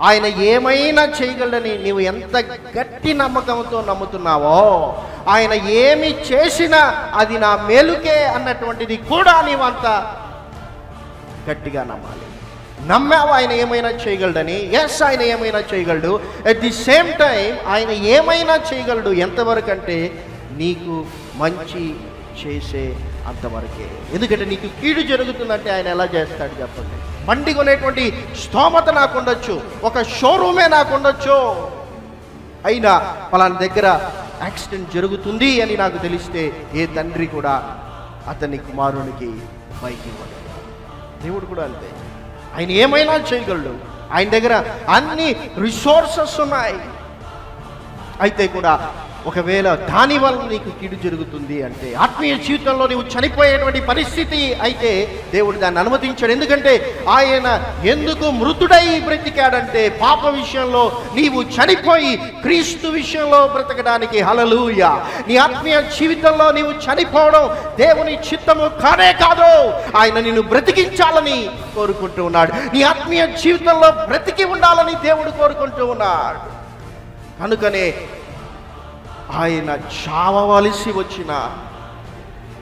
ఆయన ఏమైనా చేయగలడని నీవు ఎంత గట్టి నమ్మకంతో నమ్ముతున్నావో ఆయన ఏమి చేసినా అది నా మేలుకే అన్నటువంటిది కూడా నీవు అంత గట్టిగా నమ్మాలి. నమ్మావు? ఆయన ఏమైనా చేయగలడని? ఎస్ ఆయన ఏమైనా చేయగలడు. అట్ ది సేమ్ టైం ఆయన ఏమైనా చేయగలడు ఎంతవరకు అంటే నీకు మంచి చేసే అంతవరకే. ఎందుకంటే నీకు కీడు జరుగుతుందంటే ఆయన ఎలా చేస్తాడు చెప్పండి. బండి కొనేటువంటి స్తోమత నాకు ఉండొచ్చు ఒక షోరూమే నాకు ఉండొచ్చు అయినా పలానా దగ్గర యాక్సిడెంట్ జరుగుతుంది అని నాకు తెలిస్తే ఏ తండ్రి కూడా అతని కుమారునికి బైక్ ఇవ్వడు. దేవుడు కూడా అంతే. ఆయన ఏమైనా చేయగలడు. ఆయన దగ్గర అన్ని రిసోర్సెస్ ఉన్నాయి. అయితే కూడా ఒకవేళ దాని వల్ల నీకు కీడు జరుగుతుంది అంటే ఆత్మీయ జీవితంలో నీవు చనిపోయేటువంటి పరిస్థితి అయితే దేవుడు దాన్ని అనుమతించాడు. ఎందుకంటే ఆయన ఎందుకు మృతుడై బ్రతికాడంటే పాప విషయంలో నీవు చనిపోయి క్రీస్తు విషయంలో బ్రతకడానికి హలలుయ నీ ఆత్మీయ జీవితంలో నీవు చనిపోవడం దేవుని చిత్తము కానే కాదు. ఆయన నిన్ను బ్రతికించాలని కోరుకుంటూ ఉన్నాడు. నీ ఆత్మీయ జీవితంలో బ్రతికి ఉండాలని దేవుడు కోరుకుంటూ ఉన్నాడు. కనుకనే ఆయన చావవలసి వచ్చిన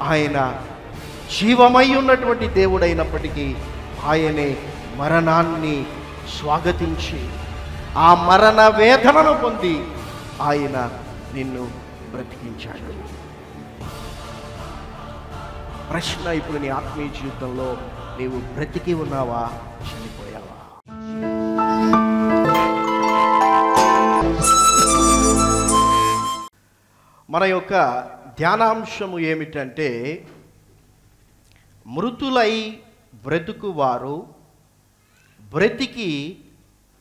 ఆయన జీవమై ఉన్నటువంటి దేవుడైనప్పటికీ ఆయనే మరణాన్ని స్వాగతించి ఆ మరణ వేదనను పొంది ఆయన నిన్ను బ్రతికించాడు. ప్రశ్న ఇప్పుడు నీ ఆత్మీయ జీవితంలో నీవు బ్రతికి ఉన్నావా? చనిపోయావా? మన యొక్క ధ్యానాంశము ఏమిటంటే మృతులై బ్రతుకువారు బ్రతికి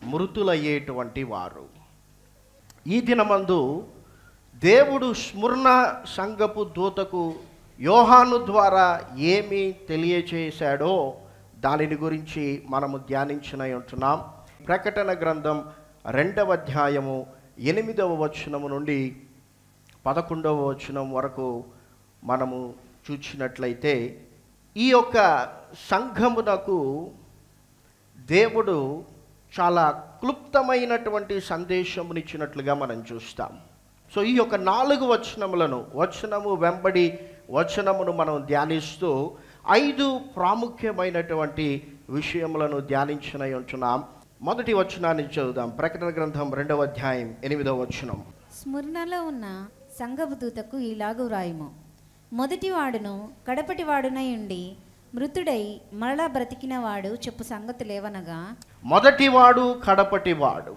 మృతులయ్యేటువంటి వారు. ఈ దినమందు దేవుడు స్మరణ సంఘపు దూతకు యోహాను ద్వారా ఏమి తెలియచేశాడో దానిని గురించి మనము ధ్యానించిన ఉంటున్నాం. ప్రకటన గ్రంథం రెండవ అధ్యాయము ఎనిమిదవ వచనము నుండి పదకొండవ వచనం వరకు మనము చూచినట్లయితే ఈ యొక్క సంఘమునకు దేవుడు చాలా క్లుప్తమైనటువంటి సందేశమునిచ్చినట్లుగా మనం చూస్తాం. సో ఈ యొక్క నాలుగు వచనములను వచనము వెంబడి వచనమును మనం ధ్యానిస్తూ ఐదు ప్రాముఖ్యమైనటువంటి విషయములను ధ్యానించిన ఉంటున్నాం. మొదటి వచనాన్ని చదువుదాం. ప్రకటన గ్రంథం రెండవ అధ్యాయం ఎనిమిదవ వచనం. స్మరణలో ఉన్న సంఘపు దూతకు ఇలాగు వ్రాయుము. మొదటివాడును కడపటివాడునై ఉండి మృతుడై మరలా బ్రతికినవాడు చెప్పు సంగతి లేవనగా మొదటివాడు కడపటివాడు.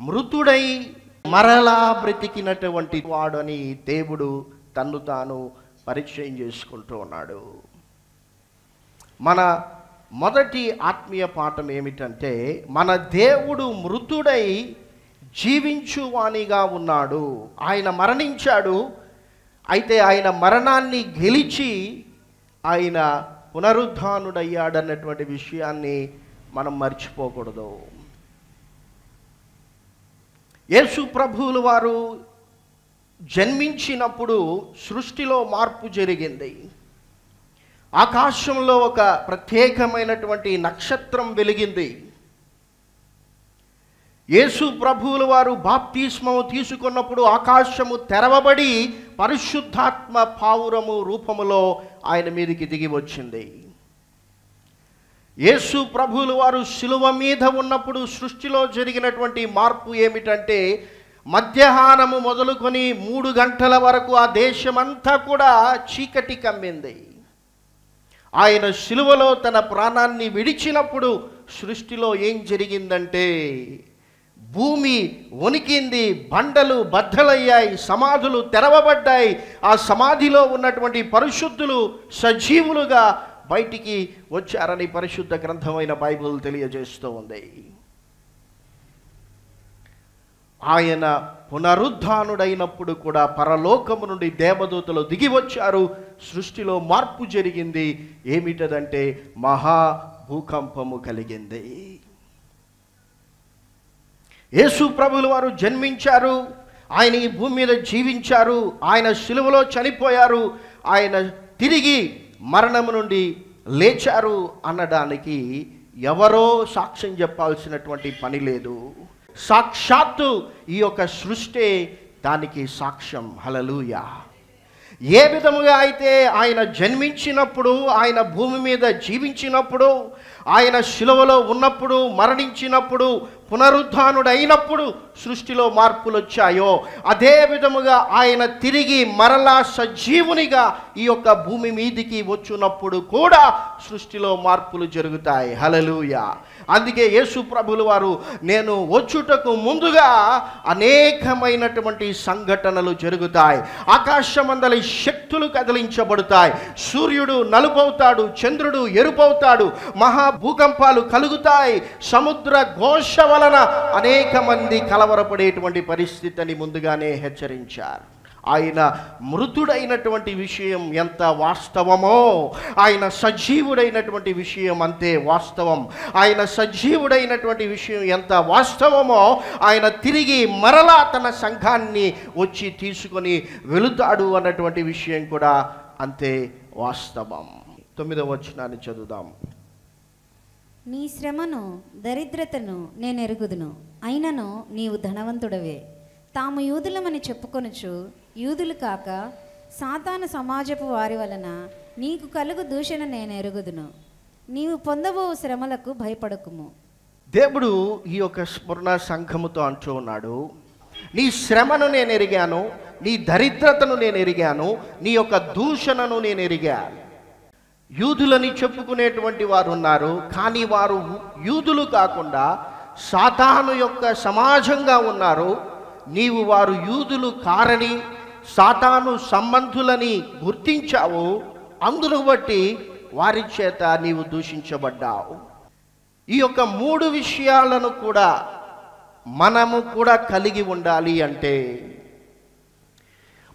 మృతుడై మరలా బ్రతికినటువంటి వాడు అని దేవుడు తన్ను తాను పరిచయం చేసుకుంటూ ఉన్నాడు. మన మొదటి ఆత్మీయ పాఠం ఏమిటంటే మన దేవుడు మృతుడై జీవించువాణిగా ఉన్నాడు. ఆయన మరణించాడు. అయితే ఆయన మరణాన్ని గెలిచి ఆయన పునరుద్ధానుడయ్యాడన్నటువంటి విషయాన్ని మనం మర్చిపోకూడదు. యేసు ప్రభువులు వారు జన్మించినప్పుడు సృష్టిలో మార్పు జరిగింది. ఆకాశంలో ఒక ప్రత్యేకమైనటువంటి నక్షత్రం వెలిగింది. యేసు ప్రభువులు వారు బాప్తిస్మము తీసుకున్నప్పుడు ఆకాశము తెరవబడి పరిశుద్ధాత్మ పావురము రూపములో ఆయన మీదకి దిగి వచ్చింది. యేసు ప్రభువులు వారు శిలువ మీద ఉన్నప్పుడు సృష్టిలో జరిగినటువంటి మార్పు ఏమిటంటే మధ్యాహ్నము మొదలుకొని మూడు గంటల వరకు ఆ దేశమంతా కూడా చీకటి కమ్మింది. ఆయన శిలువలో తన ప్రాణాన్ని విడిచినప్పుడు సృష్టిలో ఏం జరిగిందంటే భూమి వణికింది బండలు బద్దలయ్యాయి సమాధులు తెరవబడ్డాయి. ఆ సమాధిలో ఉన్నటువంటి పరిశుద్ధులు సజీవులుగా బయటికి వచ్చారని పరిశుద్ధ గ్రంథమైన బైబిల్ తెలియజేస్తూ ఉంది. ఆయన పునరుద్ధానుడైనప్పుడు కూడా పరలోకము నుండి దేవదూతలు దిగి వచ్చారు. సృష్టిలో మార్పు జరిగింది. ఏమిటదంటే మహా భూకంపము కలిగింది. యేసు ప్రభులు వారు జన్మించారు. ఆయన ఈ భూమి మీద జీవించారు. ఆయన శిలువలో చనిపోయారు. ఆయన తిరిగి మరణము నుండి లేచారు అనడానికి ఎవరో సాక్ష్యం చెప్పాల్సినటువంటి పని లేదు. సాక్షాత్తు ఈ యొక్క సృష్టి దానికి సాక్ష్యం. హలలుయ ఏ విధముగా అయితే ఆయన జన్మించినప్పుడు ఆయన భూమి మీద జీవించినప్పుడు ఆయన శిలువలో ఉన్నప్పుడు మరణించినప్పుడు పునరుద్ధానుడైనప్పుడు సృష్టిలో మార్పులు వచ్చాయో అదే విధముగా ఆయన తిరిగి మరలా సజీవునిగా ఈ యొక్క భూమి మీదికి వచ్చినప్పుడు కూడా సృష్టిలో మార్పులు జరుగుతాయి. హలలుయా అందుకే యేసు ప్రభుల వారు నేను వచ్చుటకు ముందుగా అనేకమైనటువంటి సంఘటనలు జరుగుతాయి. ఆకాశమందలి శక్తులు కదిలించబడతాయి. సూర్యుడు నలుపవుతాడు చంద్రుడు ఎరుపవుతాడు మహా భూకంపాలు కలుగుతాయి. సముద్ర ఘోష వలన అనేక మంది కలవరపడేటువంటి పరిస్థితిని ముందుగానే హెచ్చరించారు. ఆయన మృతుడైనటువంటి విషయం ఎంత వాస్తవమో ఆయన సజీవుడైనటువంటి విషయం అంతే వాస్తవం. ఆయన సజీవుడైనటువంటి విషయం ఎంత వాస్తవమో ఆయన తిరిగి మరలా తన సంఘాన్ని వచ్చి తీసుకొని వెళుతాడు అన్నటువంటి విషయం కూడా అంతే వాస్తవం. తొమ్మిదవ వచనాన్ని చదువుదాం. నీ శ్రమను దరిద్రతను నేను ఎరుగుదును అయినను నీవు ధనవంతుడవే. తాము యూదులమని చెప్పుకొనుచు యూదులు కాక సాతాను సమాజపు వారి వలన నీకు కలుగు దూషణ నేను ఎరుగుదును. నీవు పొందబో శ్రమలకు భయపడకుము. దేవుడు ఈ యొక్క స్మరణ సంఘముతో అంటూ ఉన్నాడు. నీ శ్రమను నేను ఎరిగాను నీ దరిద్రతను నేను ఎరిగాను నీ యొక్క దూషణను నేను ఎరిగాను యూదులని చెప్పుకునేటువంటి వారు ఉన్నారు కానీ వారు యూదులు కాకుండా సాతాను యొక్క సమాజంగా ఉన్నారు. నీవు వారు యూదులు కారని సాతాను సంబంధులని గుర్తించావు. అందును బట్టి వారి చేత నీవు దూషించబడ్డావు. ఈ యొక్క మూడు విషయాలను కూడా మనము కూడా కలిగి ఉండాలి అంటే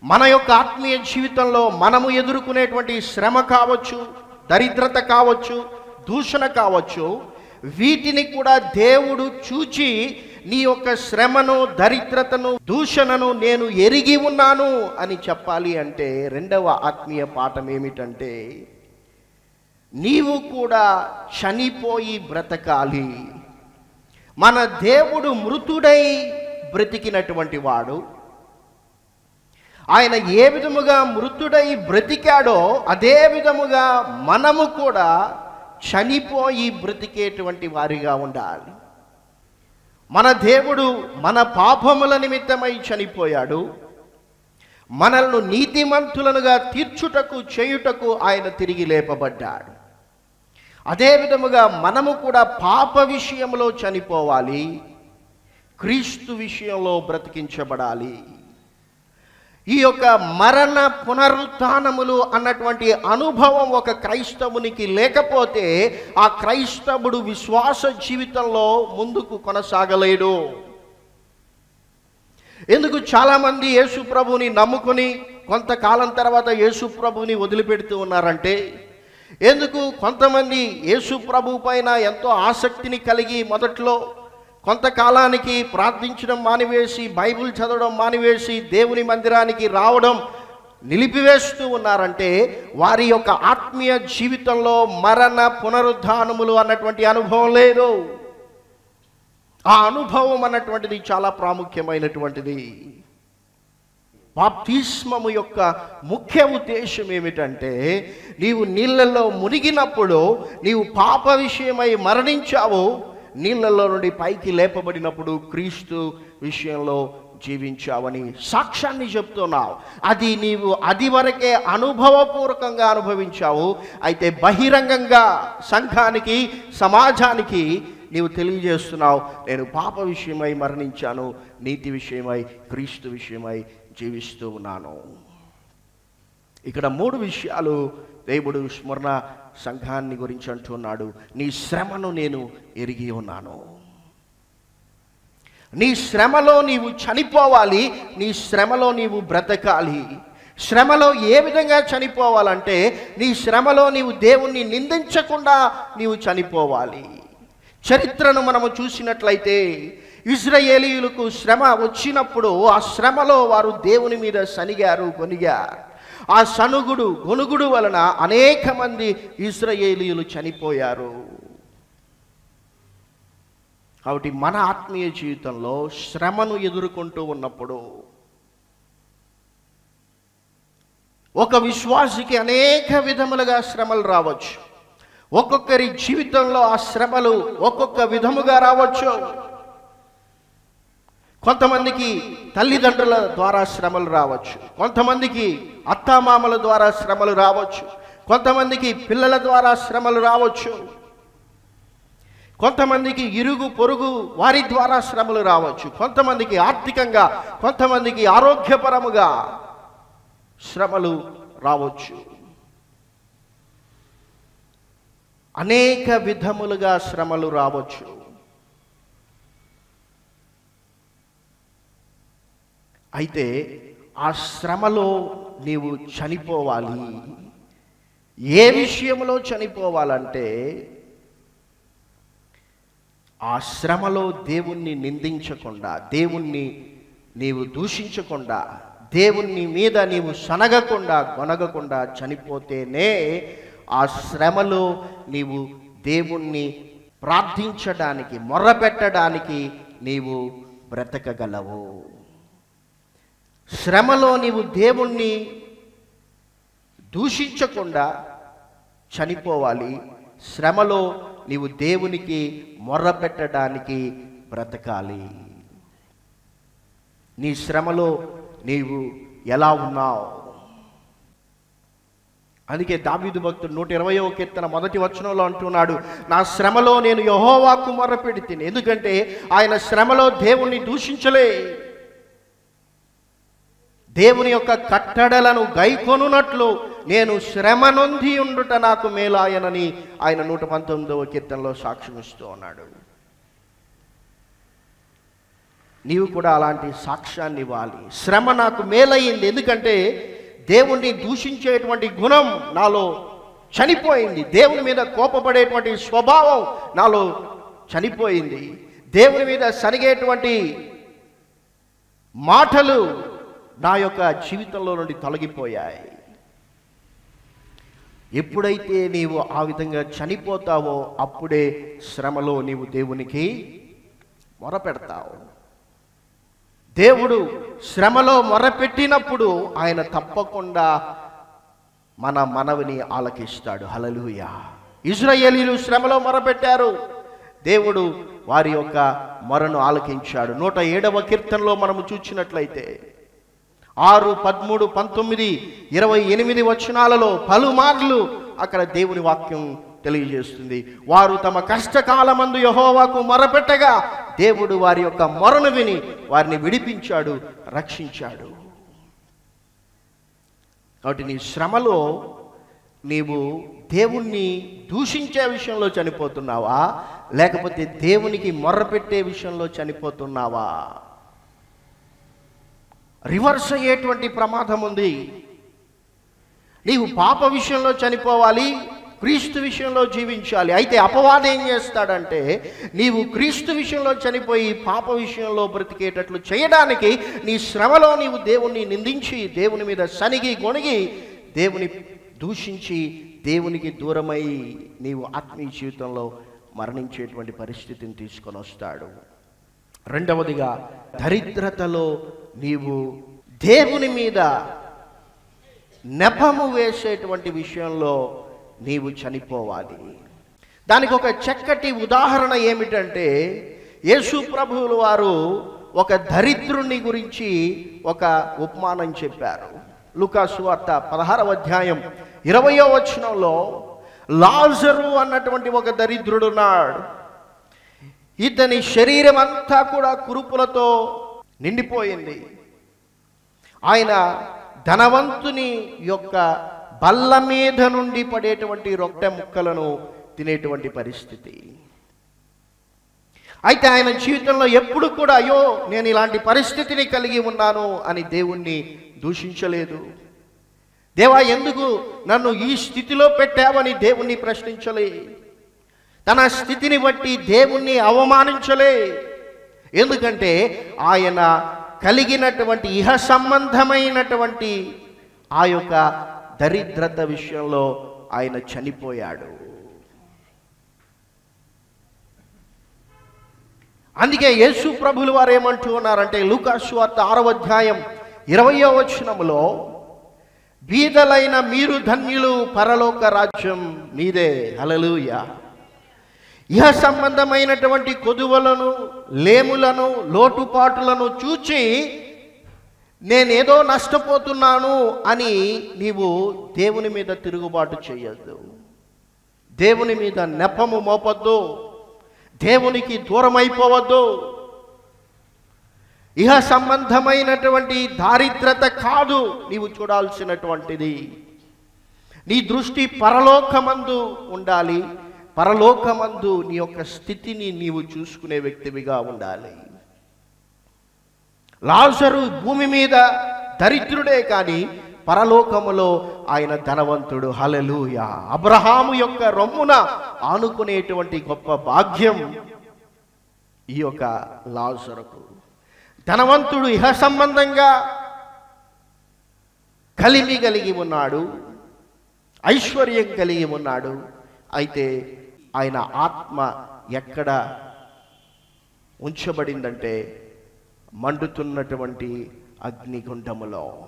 మన యొక్క ఆత్మీయ జీవితంలో మనము ఎదుర్కొనేటువంటి శ్రమ కావచ్చు దరిద్రత కావచ్చు దూషణ కావచ్చు వీటిని కూడా దేవుడు చూచి నీ యొక్క శ్రమను దరిద్రతను దూషణను నేను ఎరిగి ఉన్నాను అని చెప్పాలి అంటే రెండవ ఆత్మీయ పాఠం ఏమిటంటే నీవు కూడా చనిపోయి బ్రతకాలి. మన దేవుడు మృతుడై బ్రతికినటువంటి వాడు. ఆయన ఏ విధముగా మృతుడై బ్రతికాడో అదే విధముగా మనము కూడా చనిపోయి బ్రతికేటువంటి వారిగా ఉండాలి. మన దేవుడు మన పాపముల నిమిత్తమై చనిపోయాడు. మనల్ని నీతిమంతులనుగా తీర్చుటకు చేయుటకు ఆయన తిరిగి లేపబడ్డాడు. అదే విధముగా మనము కూడా పాప విషయంలో చనిపోవాలి. క్రీస్తు విషయంలో బ్రతికించబడాలి. ఈ యొక్క మరణ పునరుత్నములు అన్నటువంటి అనుభవం ఒక క్రైస్తవునికి లేకపోతే ఆ క్రైస్తవుడు విశ్వాస జీవితంలో ముందుకు కొనసాగలేడు. ఎందుకు చాలామంది యేసు ప్రభుని నమ్ముకుని కొంతకాలం తర్వాత యేసు ప్రభుని వదిలిపెడుతూ ఉన్నారంటే ఎందుకు కొంతమంది యేసు ప్రభు పైన ఎంతో ఆసక్తిని కలిగి మొదట్లో కొంతకాలానికి ప్రార్థించడం మానివేసి బైబిల్ చదవడం మానివేసి దేవుని మందిరానికి రావడం నిలిపివేస్తూ ఉన్నారంటే వారి యొక్క ఆత్మీయ జీవితంలో మరణ పునరుద్ధానములు అన్నటువంటి అనుభవం లేదు. ఆ అనుభవం అన్నటువంటిది చాలా ప్రాముఖ్యమైనటువంటిది. బాప్తిస్మము యొక్క ముఖ్య ఉద్దేశం ఏమిటంటే నీవు నీళ్ళల్లో మునిగినప్పుడు నీవు పాప విషయమై మరణించావు నీళ్ళలో నుండి పైకి లేపబడినప్పుడు క్రీస్తు విషయంలో జీవించావని సాక్ష్యాన్ని చెప్తున్నావు. అది నీవు అది వరకే అనుభవపూర్వకంగా అనుభవించావు. అయితే బహిరంగంగా సంఘానికి సమాజానికి నీవు తెలియజేస్తున్నావు. నేను పాప విషయమై మరణించాను నీతి విషయమై క్రీస్తు విషయమై జీవిస్తూ ఉన్నాను. ఇక్కడ మూడు విషయాలు దేవుడు స్మరణ సంఘాన్ని గురించి అంటున్నాడు నీ శ్రమను నేను ఎరిగి ఉన్నాను. నీ శ్రమలో నీవు చనిపోవాలి నీ శ్రమలో నీవు బ్రతకాలి. శ్రమలో ఏ విధంగా చనిపోవాలంటే నీ శ్రమలో నీవు దేవుణ్ణి నిందించకుండా నీవు చనిపోవాలి. చరిత్రను మనము చూసినట్లయితే ఇజ్రాయేలీయులకు శ్రమ వచ్చినప్పుడు ఆ శ్రమలో వారు దేవుని మీద సనిగారు కొనిగారు ఆ సనుగుడు గొనుగుడు వలన అనేక మంది ఇస్రయేలీలు చనిపోయారు. కాబట్టి మన ఆత్మీయ జీవితంలో శ్రమను ఎదుర్కొంటూ ఉన్నప్పుడు ఒక విశ్వాసికి అనేక విధములుగా శ్రమలు రావచ్చు. ఒక్కొక్కరి జీవితంలో ఆ శ్రమలు ఒక్కొక్క విధముగా రావచ్చు. కొంతమందికి తల్లిదండ్రుల ద్వారా శ్రమలు రావచ్చు. కొంతమందికి అత్తామామల ద్వారా శ్రమలు రావచ్చు. కొంతమందికి పిల్లల ద్వారా శ్రమలు రావచ్చు. కొంతమందికి ఇరుగు పొరుగు వారి ద్వారా శ్రమలు రావచ్చు. కొంతమందికి ఆర్థికంగా కొంతమందికి ఆరోగ్యపరముగా శ్రమలు రావచ్చు. అనేక విధములుగా శ్రమలు రావచ్చు. అయితే ఆ శ్రమలో నీవు చనిపోవాలి. ఏ విషయంలో చనిపోవాలంటే ఆ శ్రమలో దేవుణ్ణి నిందించకుండా దేవుణ్ణి నీవు దూషించకుండా దేవుణ్ణి మీద నీవు సనగకుండా కొనగకుండా చనిపోతేనే ఆ శ్రమలో నీవు దేవుణ్ణి ప్రార్థించడానికి మొర్రపెట్టడానికి నీవు బ్రతకగలవు. శ్రమలో నీవు దేవుణ్ణి దూషించకుండా చనిపోవాలి. శ్రమలో నీవు దేవునికి మొర్రపెట్టడానికి బ్రతకాలి. నీ శ్రమలో నీవు ఎలా ఉన్నావు? అందుకే దావీదు భక్తుడు నూట ఇరవయో కీర్తన మొదటి వచనంలో అంటున్నాడు నా శ్రమలో నేను యహోవాకు మొర్రపెడితిని ఎందుకంటే ఆయన శ్రమలో దేవుణ్ణి దూషించలే. దేవుని యొక్క కట్టడలను గైకొనున్నట్లు నేను శ్రమ నొంది ఉండుట నాకు మేలాయనని ఆయన నూట పంతొమ్మిదవ కీర్తనలో సాక్ష్యమిస్తూ ఉన్నాడు. నీవు కూడా అలాంటి సాక్ష్యాన్ని ఇవ్వాలి. శ్రమ నాకు మేలయ్యింది ఎందుకంటే దేవుణ్ణి దూషించేటువంటి గుణం నాలో చనిపోయింది. దేవుని మీద కోపపడేటువంటి స్వభావం నాలో చనిపోయింది. దేవుని మీద సరిగేటువంటి మాటలు నా యొక్క జీవితంలో నుండి తొలగిపోయాయి. ఎప్పుడైతే నీవు ఆ విధంగా చనిపోతావో అప్పుడే శ్రమలో నీవు దేవునికి మొరపెడతావు. దేవుడు శ్రమలో మొరపెట్టినప్పుడు ఆయన తప్పకుండా మన మనవిని ఆలకిస్తాడు. హలలుయ ఇజ్రాయేలీలు శ్రమలో మొరపెట్టారు. దేవుడు వారి యొక్క మొరను ఆలకించాడు. నూట ఏడవ కీర్తనలో మనము చూచినట్లయితే ఆరు పదమూడు పంతొమ్మిది ఇరవై ఎనిమిది వచనాలలో పలుమార్లు అక్కడ దేవుని వాక్యం తెలియజేస్తుంది. వారు తమ కష్టకాలమందు యహోవాకు మొరపెట్టగా దేవుడు వారి యొక్క మొరను విని వారిని విడిపించాడు రక్షించాడు. కాబట్టి నీ శ్రమలో నీవు దేవుణ్ణి దూషించే విషయంలో చనిపోతున్నావా? లేకపోతే దేవునికి మొర్రపెట్టే విషయంలో చనిపోతున్నావా? రివర్స్ అయ్యేటువంటి ప్రమాదం ఉంది. నీవు పాప విషయంలో చనిపోవాలి క్రీస్తు విషయంలో జీవించాలి. అయితే అపవాదం ఏం చేస్తాడంటే నీవు క్రీస్తు విషయంలో చనిపోయి పాప విషయంలో బ్రతికేటట్లు చేయడానికి నీ శ్రమలో నీవు దేవుణ్ణి నిందించి దేవుని మీద సనిగి గొణిగి దేవుని దూషించి దేవునికి దూరమై నీవు ఆత్మీయ జీవితంలో మరణించేటువంటి పరిస్థితిని తీసుకొని వస్తాడు. రెండవదిగా దరిద్రతలో నీవు దేవుని మీద నెపము వేసేటువంటి విషయంలో నీవు చనిపోవాలి. దానికి ఒక చక్కటి ఉదాహరణ ఏమిటంటే యేసు ప్రభువులు వారు ఒక దరిద్రుని గురించి ఒక ఉపమానం చెప్పారు. లుకాసు వార్త పదహారవ అధ్యాయం ఇరవయో వచనంలో లాజరు అన్నటువంటి ఒక దరిద్రుడున్నాడు. ఇతని శరీరం అంతా కూడా కురుపులతో నిండిపోయింది. ఆయన ధనవంతుని యొక్క బల్ల మీద నుండి పడేటువంటి రొట్టె ముక్కలను తినేటువంటి పరిస్థితి. అయితే ఆయన జీవితంలో ఎప్పుడు కూడా అయ్యో నేను ఇలాంటి పరిస్థితిని కలిగి ఉన్నాను అని దేవుణ్ణి దూషించలేదు. దేవా ఎందుకు నన్ను ఈ స్థితిలో పెట్టావని దేవుణ్ణి ప్రశ్నించలే తన స్థితిని బట్టి దేవుణ్ణి అవమానించలే. ఎందుకంటే ఆయన కలిగినటువంటి ఇహ సంబంధమైనటువంటి ఆ యొక్క దరిద్రత విషయంలో ఆయన చనిపోయాడు. అందుకే యేసు ప్రభులు వారు ఏమంటూ ఉన్నారంటే లూకాసు వార్త ఆరవ అధ్యాయం ఇరవయో వచనములో బీదలైన మీరు ధన్యులు పరలోక రాజ్యం మీదే. హలలుయ ఇహ సంబంధమైనటువంటి కొదువలను లేములను లోటుపాటులను చూచి నేనేదో నష్టపోతున్నాను అని నీవు దేవుని మీద తిరుగుబాటు చేయొద్దు. దేవుని మీద నెపము మోపొద్దు. దేవునికి దూరమైపోవద్దు. ఇహ సంబంధమైనటువంటి దారిద్రత కాదు నీవు చూడాల్సినటువంటిది. నీ దృష్టి పరలోకమందు ఉండాలి. పరలోకమందు నీ యొక్క స్థితిని నీవు చూసుకునే వ్యక్తివిగా ఉండాలి. లాజరు భూమి మీద దరిద్రుడే కానీ పరలోకములో ఆయన ధనవంతుడు. హలలుయ అబ్రహాము యొక్క రొమ్మున ఆనుకునేటువంటి గొప్ప భాగ్యం ఈ యొక్క లాజరుకు. ధనవంతుడు ఇహ సంబంధంగా కలిమి కలిగి ఉన్నాడు. ఐశ్వర్యం కలిగి ఉన్నాడు. అయితే ఆయన ఆత్మ ఎక్కడ ఉంచబడిందంటే మండుతున్నటువంటి అగ్నిగుండములో.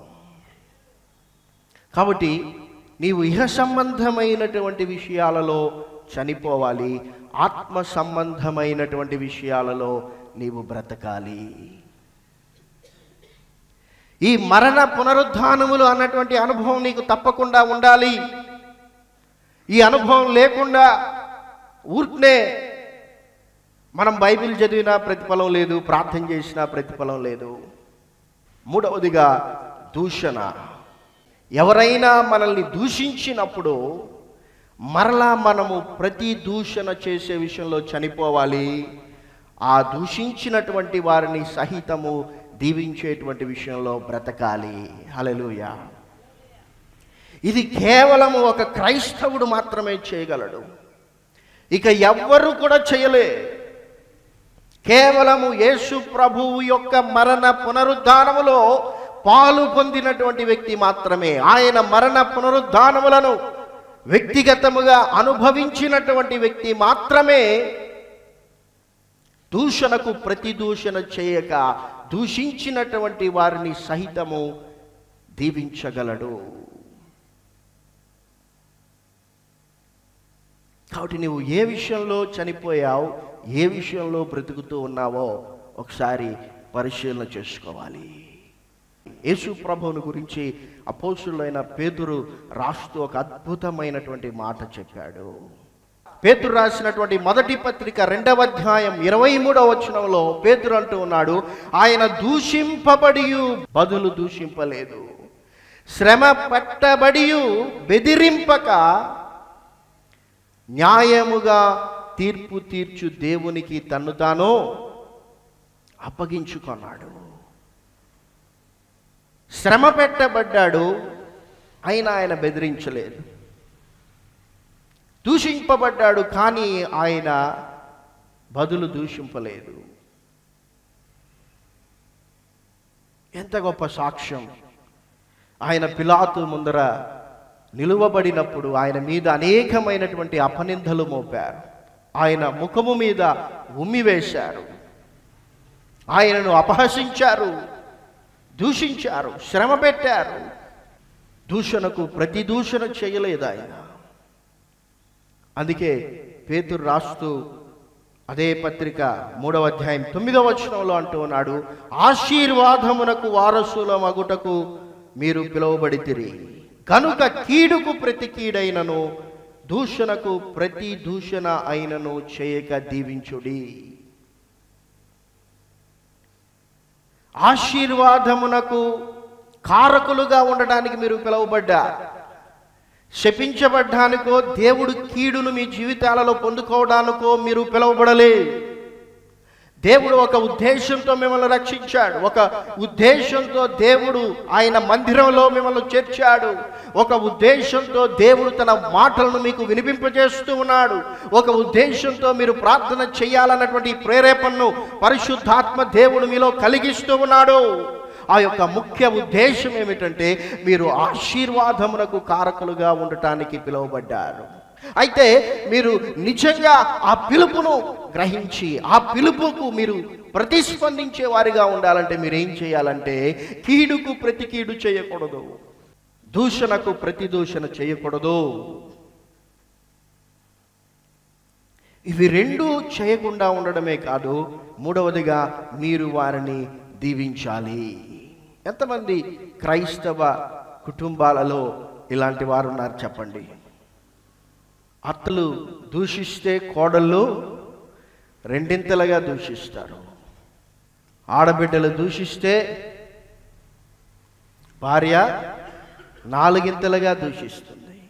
కాబట్టి నీవు ఇహ సంబంధమైనటువంటి విషయాలలో చనిపోవాలి ఆత్మ సంబంధమైనటువంటి విషయాలలో నీవు బ్రతకాలి. ఈ మరణ పునరుద్ధానములు అన్నటువంటి అనుభవం నీకు తప్పకుండా ఉండాలి. ఈ అనుభవం లేకుండా ఊరికనే మనం బైబిల్ చదివినా ప్రతిఫలం లేదు ప్రార్థన చేసినా ప్రతిఫలం లేదు. మూడవదిగా దూషణ. ఎవరైనా మనల్ని దూషించినప్పుడు మరలా మనము ప్రతి దూషణ చేసే విషయంలో చనిపోవాలి. ఆ దూషించినటువంటి వారిని సహితము దీవించేటువంటి విషయంలో బ్రతకాలి. హలలుయ ఇది కేవలం ఒక క్రైస్తవుడు మాత్రమే చేయగలడు. ఇక ఎవ్వరు కూడా చేయలే. కేవలము యేసు ప్రభువు యొక్క మరణ పునరుద్ధానములో పాలు పొందినటువంటి వ్యక్తి మాత్రమే. ఆయన మరణ పునరుద్ధానములను వ్యక్తిగతముగా అనుభవించినటువంటి వ్యక్తి మాత్రమే దూషణకు ప్రతిదూషణ చేయక దూషించినటువంటి వారిని సహితము దీవించగలడు. కాబట్టి నువ్వు ఏ విషయంలో చనిపోయావు ఏ విషయంలో బ్రతుకుతూ ఉన్నావో ఒకసారి పరిశీలన చేసుకోవాలి. యేసు ప్రభువుని గురించి అపోసులైన పేతురు రాస్తూ ఒక అద్భుతమైనటువంటి మాట చెప్పాడు. పేతురు రాసినటువంటి మొదటి పత్రిక రెండవ అధ్యాయం ఇరవై మూడవ వచనంలో పేతురు అంటూ ఉన్నాడు ఆయన దూషింపబడి బదులు దూషింపలేదు. శ్రమ పట్టబడి బెదిరింపక న్యాయముగా తీర్పు తీర్చు దేవునికి తన్ను తాను అప్పగించుకున్నాడు. శ్రమ పెట్టబడ్డాడు అయినా ఆయన బెదిరించలేదు. దూషింపబడ్డాడు కానీ ఆయన బదులు దూషింపలేదు. ఎంత గొప్ప సాక్ష్యం. ఆయన పిలాతు ముందర నిలువబడినప్పుడు ఆయన మీద అనేకమైనటువంటి అపనిందలు మోపారు. ఆయన ముఖము మీద ఉమ్మి వేశారు. ఆయనను అపహసించారు. దూషించారు. శ్రమ పెట్టారు. దూషణకు ప్రతి దూషణ చేయలేదు ఆయన. అందుకే పేతురు రాస్తూ అదే పత్రిక మూడవ అధ్యాయం తొమ్మిదవ వచనంలో అంటూ ఉన్నాడు ఆశీర్వాదమునకు వారసుల మగుటకు మీరు పిలువబడితిరి. కనుక కీడుకు ప్రతి కీడైనను దూషణకు ప్రతి దూషణ అయినను చేయక దీవించుడి. ఆశీర్వాదమునకు కారకులుగా ఉండడానికి మీరు పిలువబడ్డా? శపించబడ్డానికో దేవుడు కీడును మీ జీవితాలలో పొందుకోవడానికో మీరు పిలువబడలే. దేవుడు ఒక ఉద్దేశంతో మిమ్మల్ని రక్షించాడు. ఒక ఉద్దేశంతో దేవుడు ఆయన మందిరంలో మిమ్మల్ని చేర్చాడు. ఒక ఉద్దేశంతో దేవుడు తన మాటలను మీకు వినిపింపజేస్తూ ఉన్నాడు. ఒక ఉద్దేశంతో మీరు ప్రార్థన చేయాలన్నటువంటి ప్రేరేపణను పరిశుద్ధాత్మ దేవుడు మీలో కలిగిస్తూ ఉన్నాడు. ఆ యొక్క ముఖ్య ఉద్దేశం ఏమిటంటే మీరు ఆశీర్వాదమునకు కారకులుగా ఉండటానికి పిలువబడ్డారు. అయితే మీరు నిజంగా ఆ పిలుపును గ్రహించి ఆ పిలుపుకు మీరు ప్రతిస్పందించే వారిగా ఉండాలంటే మీరు ఏం చేయాలంటే కీడుకు ప్రతి కీడు చేయకూడదు. దూషణకు ప్రతి దూషణ చేయకూడదు. ఇవి రెండు చేయకుండా ఉండడమే కాదు మూడవదిగా మీరు వారిని దీవించాలి. ఎంతమంది క్రైస్తవ కుటుంబాలలో ఇలాంటి వారు ఉన్నారు చెప్పండి. అత్తలు దూషిస్తే కోడళ్ళు రెండింతలుగా దూషిస్తారు. ఆడబిడ్డలు దూషిస్తే భార్య నాలుగింతలుగా దూషిస్తుంది.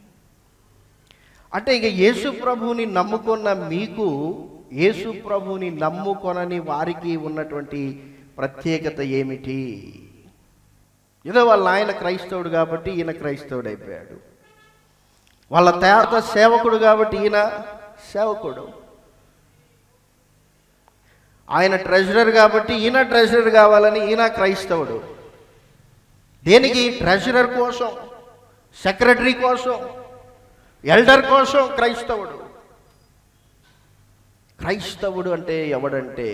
అంటే ఇక యేసు ప్రభువుని నమ్ముకున్న మీకు యేసు ప్రభువుని నమ్ముకొనని వారికి ఉన్నటువంటి ప్రత్యేకత ఏమిటి? ఏదో వాళ్ళ ఆయన క్రైస్తవుడు కాబట్టి ఈయన క్రైస్తవుడు అయిపోయాడు వాళ్ళ తాత సేవకుడు కాబట్టి ఈయన సేవకుడు. ఆయన ట్రెజరర్ కాబట్టి ఈయన ట్రెజరర్ కావాలని ఈయన క్రైస్తవుడు. దేనికి? ట్రెజరర్ కోసం సెక్రటరీ కోసం ఎల్డర్ కోసం క్రైస్తవుడు. క్రైస్తవుడు అంటే ఎవడంటే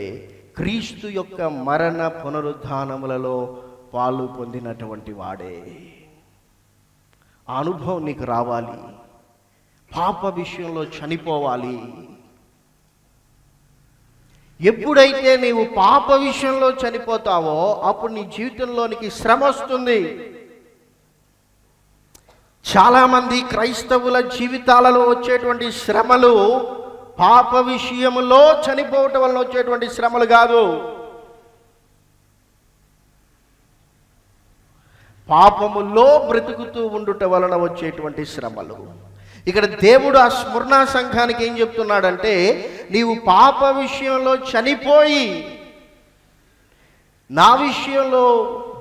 క్రీస్తు యొక్క మరణ పునరుద్ధానములలో పాలు పొందినటువంటి వాడే. ఆ అనుభవం నీకు రావాలి. పాప విషయంలో చనిపోవాలి. ఎప్పుడైతే నీవు పాప విషయంలో చనిపోతావో అప్పుడు నీ జీవితంలోనికి శ్రమ వస్తుంది. చాలామంది క్రైస్తవుల జీవితాలలో వచ్చేటువంటి శ్రమలు పాప విషయంలో చనిపోవటం వలన వచ్చేటువంటి శ్రమలు కాదు. పాపములో బ్రతుకుతూ ఉండుట వలన వచ్చేటువంటి శ్రమలు. ఇక్కడ దేవుడు ఆ స్మరణ సంఘానికి ఏం చెప్తున్నాడంటే నీవు పాప విషయంలో చనిపోయి నా విషయంలో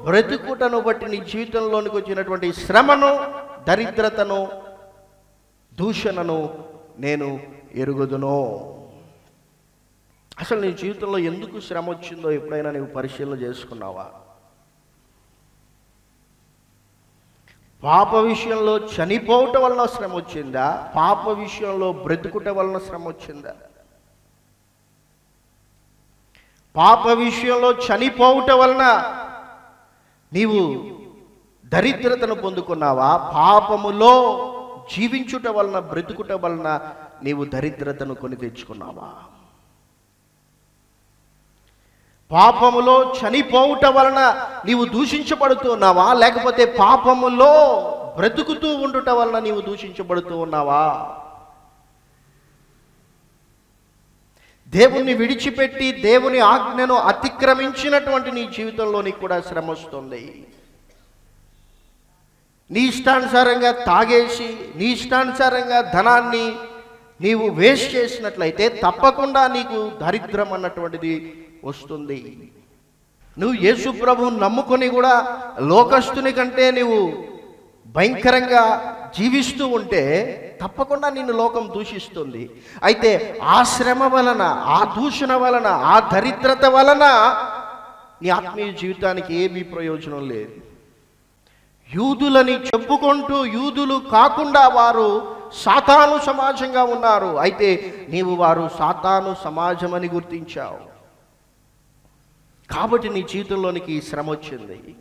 బ్రతుకుటను బట్టి నీ జీవితంలోనికి వచ్చినటువంటి శ్రమను దరిద్రతను దూషణను నేను ఎరుగుదును. అసలు నీ జీవితంలో ఎందుకు శ్రమ వచ్చిందో ఎప్పుడైనా నీవు పరిశీలన చేసుకున్నావా? పాప విషయంలో చనిపోవటం వలన శ్రమ వచ్చిందా? పాప విషయంలో బ్రతుకుట వలన శ్రమ వచ్చిందా? పాప విషయంలో చనిపోవుట వలన నీవు దరిద్రతను పొందుకున్నావా? పాపములో జీవించుట వలన బ్రతుకుట వలన నీవు దరిద్రతను కొని తెచ్చుకున్నావా? పాపములో చనిపోవుట వలన నీవు దూషించబడుతున్నావా లేకపోతే పాపములో బ్రతుకుతూ ఉండుట వలన నీవు దూషించబడుతూ ఉన్నావా? దేవుణ్ణి విడిచిపెట్టి దేవుని ఆజ్ఞను అతిక్రమించినటువంటి నీ జీవితంలోని కూడా శ్రమ వస్తుంది. నీ ఇష్టానుసారంగా తాగేసి నీ ఇష్టానుసారంగా ధనాన్ని నీవు వేస్ట్ చేసినట్లయితే తప్పకుండా నీకు దరిద్రం అన్నటువంటిది వస్తుంది. నువ్వు యేసు ప్రభువును నమ్ముకొని కూడా లోకస్తుని కంటే నువ్వు భయంకరంగా జీవిస్తూ ఉంటే తప్పకుండా నిన్ను లోకం దూషిస్తుంది. అయితే ఆ శ్రమ వలన ఆ దూషణ వలన ఆ దరిద్రత వలన నీ ఆత్మీయ జీవితానికి ఏమీ ప్రయోజనం లేదు. యూదులని చెప్పుకుంటూ యూదులు కాకుండా వారు సాతాను సమాజంగా ఉన్నారు. అయితే నీవు వారు సాతాను సమాజమని గుర్తించావు. కాబట్టి నీ జీవితంలోనికి శ్రమ వచ్చింది.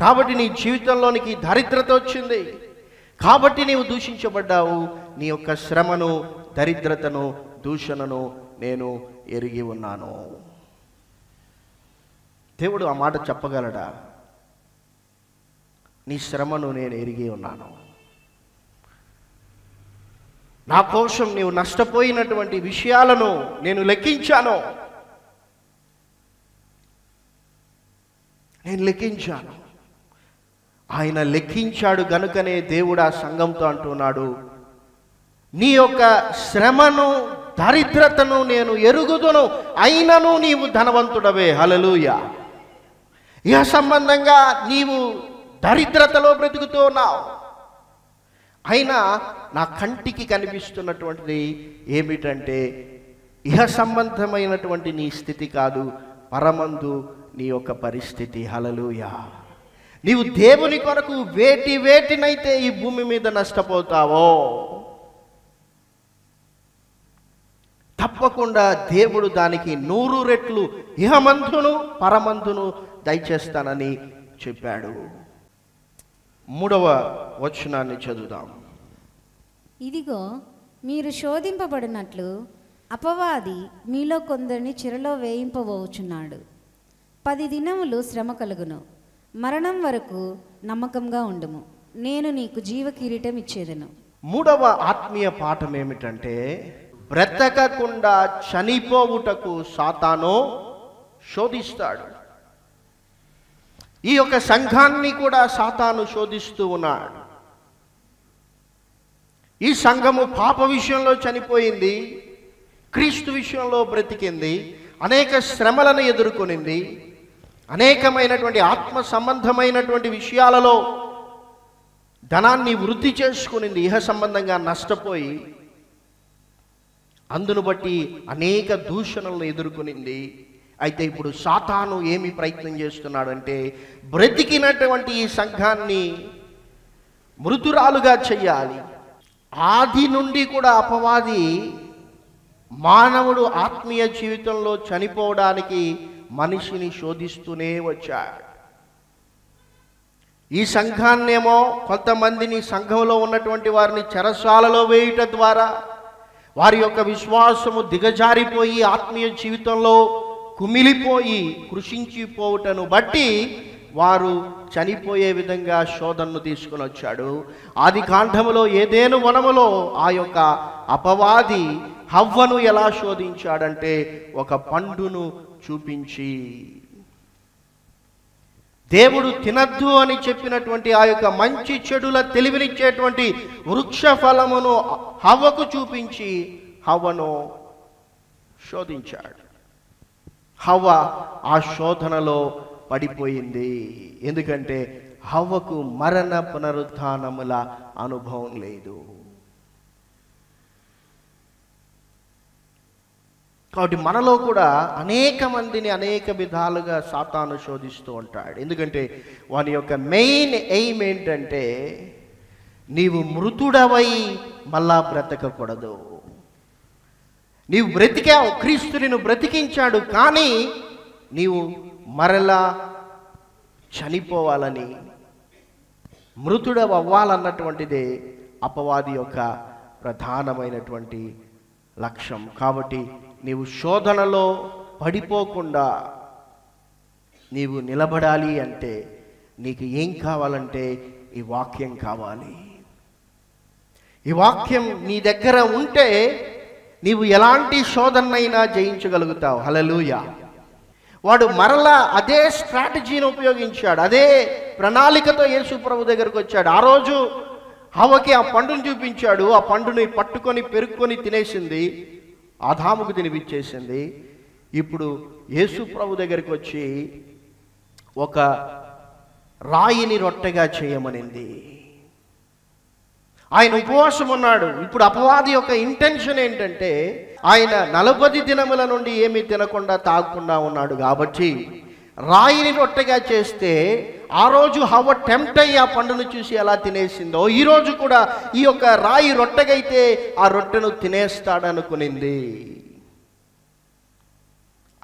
కాబట్టి నీ జీవితంలోనికి దరిద్రత వచ్చింది. కాబట్టి నీవు దూషించబడ్డావు. నీ యొక్క శ్రమను దరిద్రతను దూషణను నేను ఎరిగి ఉన్నాను. దేవుడు ఆ మాట చెప్పగలడా? నీ శ్రమను నేను ఎరిగి ఉన్నాను. నా కోసం నీవు నష్టపోయినటువంటి విషయాలను నేను లెక్కించాను. నేను లెక్కించాను. ఆయన లెక్కించాడు గనుకనే దేవుడు ఆ సంఘంతో అంటున్నాడు నీ యొక్క శ్రమను దరిద్రతను నేను ఎరుగుదును అయినను నీవు ధనవంతుడవే. హలలుయ ఇహ సంబంధంగా నీవు దరిద్రతలో బ్రతుకుతూ ఉన్నావు. అయినా నా కంటికి కనిపిస్తున్నటువంటిది ఏమిటంటే ఇహ సంబంధమైనటువంటి నీ స్థితి కాదు పరమందు నీ యొక్క పరిస్థితి. హలలుయా నీవు దేవుని కొరకు వేటి వేటినైతే ఈ భూమి మీద నష్టపోతావో తప్పకుండా దేవుడు దానికి నూరు రెట్లు ఇహమంతును పరమంతును దయచేస్తానని చెప్పాడు. మూడవ వచనాన్ని చదువుదాం. ఇదిగో మీరు శోధింపబడినట్లు అపవాది మీలో కొందరిని చిరలో వేయింపబోచున్నాడు. పది దినములు శ్రమ కలుగును. మరణం వరకు నమ్మకంగా ఉండము. నేను నీకు జీవ కిరీటం ఇచ్చేదను. మూడవ ఆత్మీయ పాఠం ఏమిటంటే బ్రతకకుండా చనిపోవుటకు సాతాను శోధిస్తాడు. ఈ యొక్క సంఘాన్ని కూడా సాతాను శోధిస్తూ ఉన్నాడు. ఈ సంఘము పాప విషయంలో చనిపోయింది క్రీస్తు విషయంలో బ్రతికింది అనేక శ్రమలను ఎదుర్కొనింది అనేకమైనటువంటి ఆత్మ సంబంధమైనటువంటి విషయాలలో ధనాన్ని వృద్ధి చేసుకునింది. ఇహ సంబంధంగా నష్టపోయి అందును బట్టి అనేక దూషణలను ఎదుర్కొనింది. అయితే ఇప్పుడు సాతాను ఏమి ప్రయత్నం చేస్తున్నాడంటే బ్రతికినటువంటి ఈ సంఘాన్ని మృతురాలుగా చెయ్యాలి ఆది నుండి కూడా అపవాది మానవుడు ఆత్మీయ జీవితంలో చనిపోవడానికి మనిషిని శోధిస్తూనే వచ్చాడు. ఈ సంఘాన్నేమో కొంతమందిని సంఘంలో ఉన్నటువంటి వారిని చెరసాలలో వేయుట ద్వారా వారి యొక్క విశ్వాసము దిగజారిపోయి ఆత్మీయ జీవితంలో కుమిలిపోయి కృషించిపోవటను బట్టి వారు చనిపోయే విధంగా శోధనను తీసుకుని వచ్చాడు. ఆది కాండములో ఏదేను వనములో ఆ యొక్క అపవాది హవ్వను ఎలా శోధించాడంటే ఒక పండును చూపించి. దేవుడు తినద్దు అని చెప్పినటువంటి ఆ యొక్క మంచి చెడుల తెలివినిచ్చేటువంటి వృక్ష ఫలమును హవ్వకు చూపించి హవ్వను శోధించాడు. హవ్వ ఆ శోధనలో పడిపోయింది. ఎందుకంటే హవ్వకు మరణ పునరుత్నముల అనుభవం లేదు. కాబట్టి మనలో కూడా అనేక మందిని అనేక విధాలుగా సాతాను శోధిస్తూ ఉంటాడు. ఎందుకంటే వాని యొక్క మెయిన్ ఎయిమ్ ఏంటంటే నీవు మృతుడవై మళ్ళా బ్రతకకూడదు. నీవు బ్రతికావు క్రీస్తు నిన్ను బ్రతికించాడు కానీ నీవు మరలా చనిపోవాలని మృతుడవ్వాలన్నటువంటిదే అపవాది యొక్క ప్రధానమైనటువంటి లక్ష్యం. కాబట్టి నీవు శోధనలో పడిపోకుండా నీవు నిలబడాలి అంటే నీకు ఏం కావాలంటే ఈ వాక్యం కావాలి. ఈ వాక్యం నీ దగ్గర ఉంటే నీవు ఎలాంటి శోధనైనా జయించగలుగుతావు. హలలుయ వాడు మరలా అదే స్ట్రాటజీని ఉపయోగించాడు. అదే ప్రణాళికతో యేసు ప్రభు దగ్గరకు వచ్చాడు. ఆ రోజు హవకి ఆ పండును చూపించాడు. ఆ పండుని పట్టుకొని పెరుక్కొని తినేసింది. ఆదాముకు తినిపించేసింది. ఇప్పుడు యేసు ప్రభు దగ్గరికి వచ్చి ఒక రాయిని రొట్టెగా చేయమనింది. ఆయన ఉపవాసం ఉన్నాడు. ఇప్పుడు అపవాది యొక్క ఇంటెన్షన్ ఏంటంటే ఆయన నలభై దినముల నుండి ఏమీ తినకుండా తాగకుండా ఉన్నాడు కాబట్టి రాయిని రొట్టెగా చేస్తే ఆ రోజు హవ టెంప్ట్ అయ్యి ఆ పండును చూసి ఎలా తినేసిందో ఈ రోజు కూడా ఈ యొక్క రాయి రొట్టెగైతే ఆ రొట్టెను తినేస్తాడనుకునింది.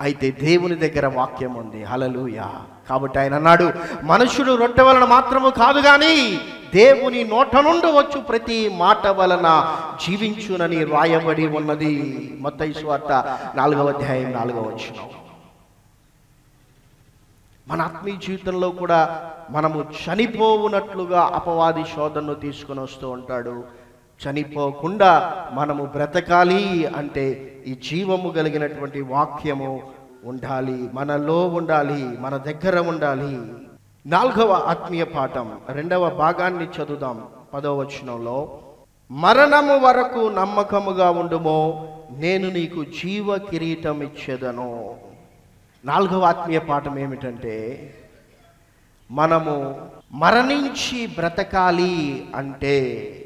అయితే దేవుని దగ్గర వాక్యం ఉంది. హలలుయా కాబట్టి ఆయన అన్నాడు మనుషుడు రొట్టె వలన మాత్రము కాదు కానీ దేవుని నోట నుండి వచ్చు ప్రతి మాట వలన జీవించునని రాయబడి ఉన్నది. మొత్తం స్వార్త నాలుగవ అధ్యాయం నాలుగవ వచ్చినాం మన ఆత్మీయ జీవితంలో కూడా మనము చనిపోవునట్లుగా అపవాది శోధనను తీసుకొని వస్తూ ఉంటాడు. చనిపోకుండా మనము బ్రతకాలి అంటే ఈ జీవము కలిగినటువంటి వాక్యము ఉండాలి మనలో ఉండాలి మన దగ్గర ఉండాలి. నాలుగవ ఆత్మీయ పాఠం రెండవ భాగాన్ని చదువుదాం. పదవ వచనంలో మరణము వరకు నమ్మకముగా ఉండుమో నేను నీకు జీవ కిరీటం ఇచ్చేదను. నాలుగవ ఆత్మీయ పాఠం ఏమిటంటే మనము మరణించి బ్రతకాలి అంటే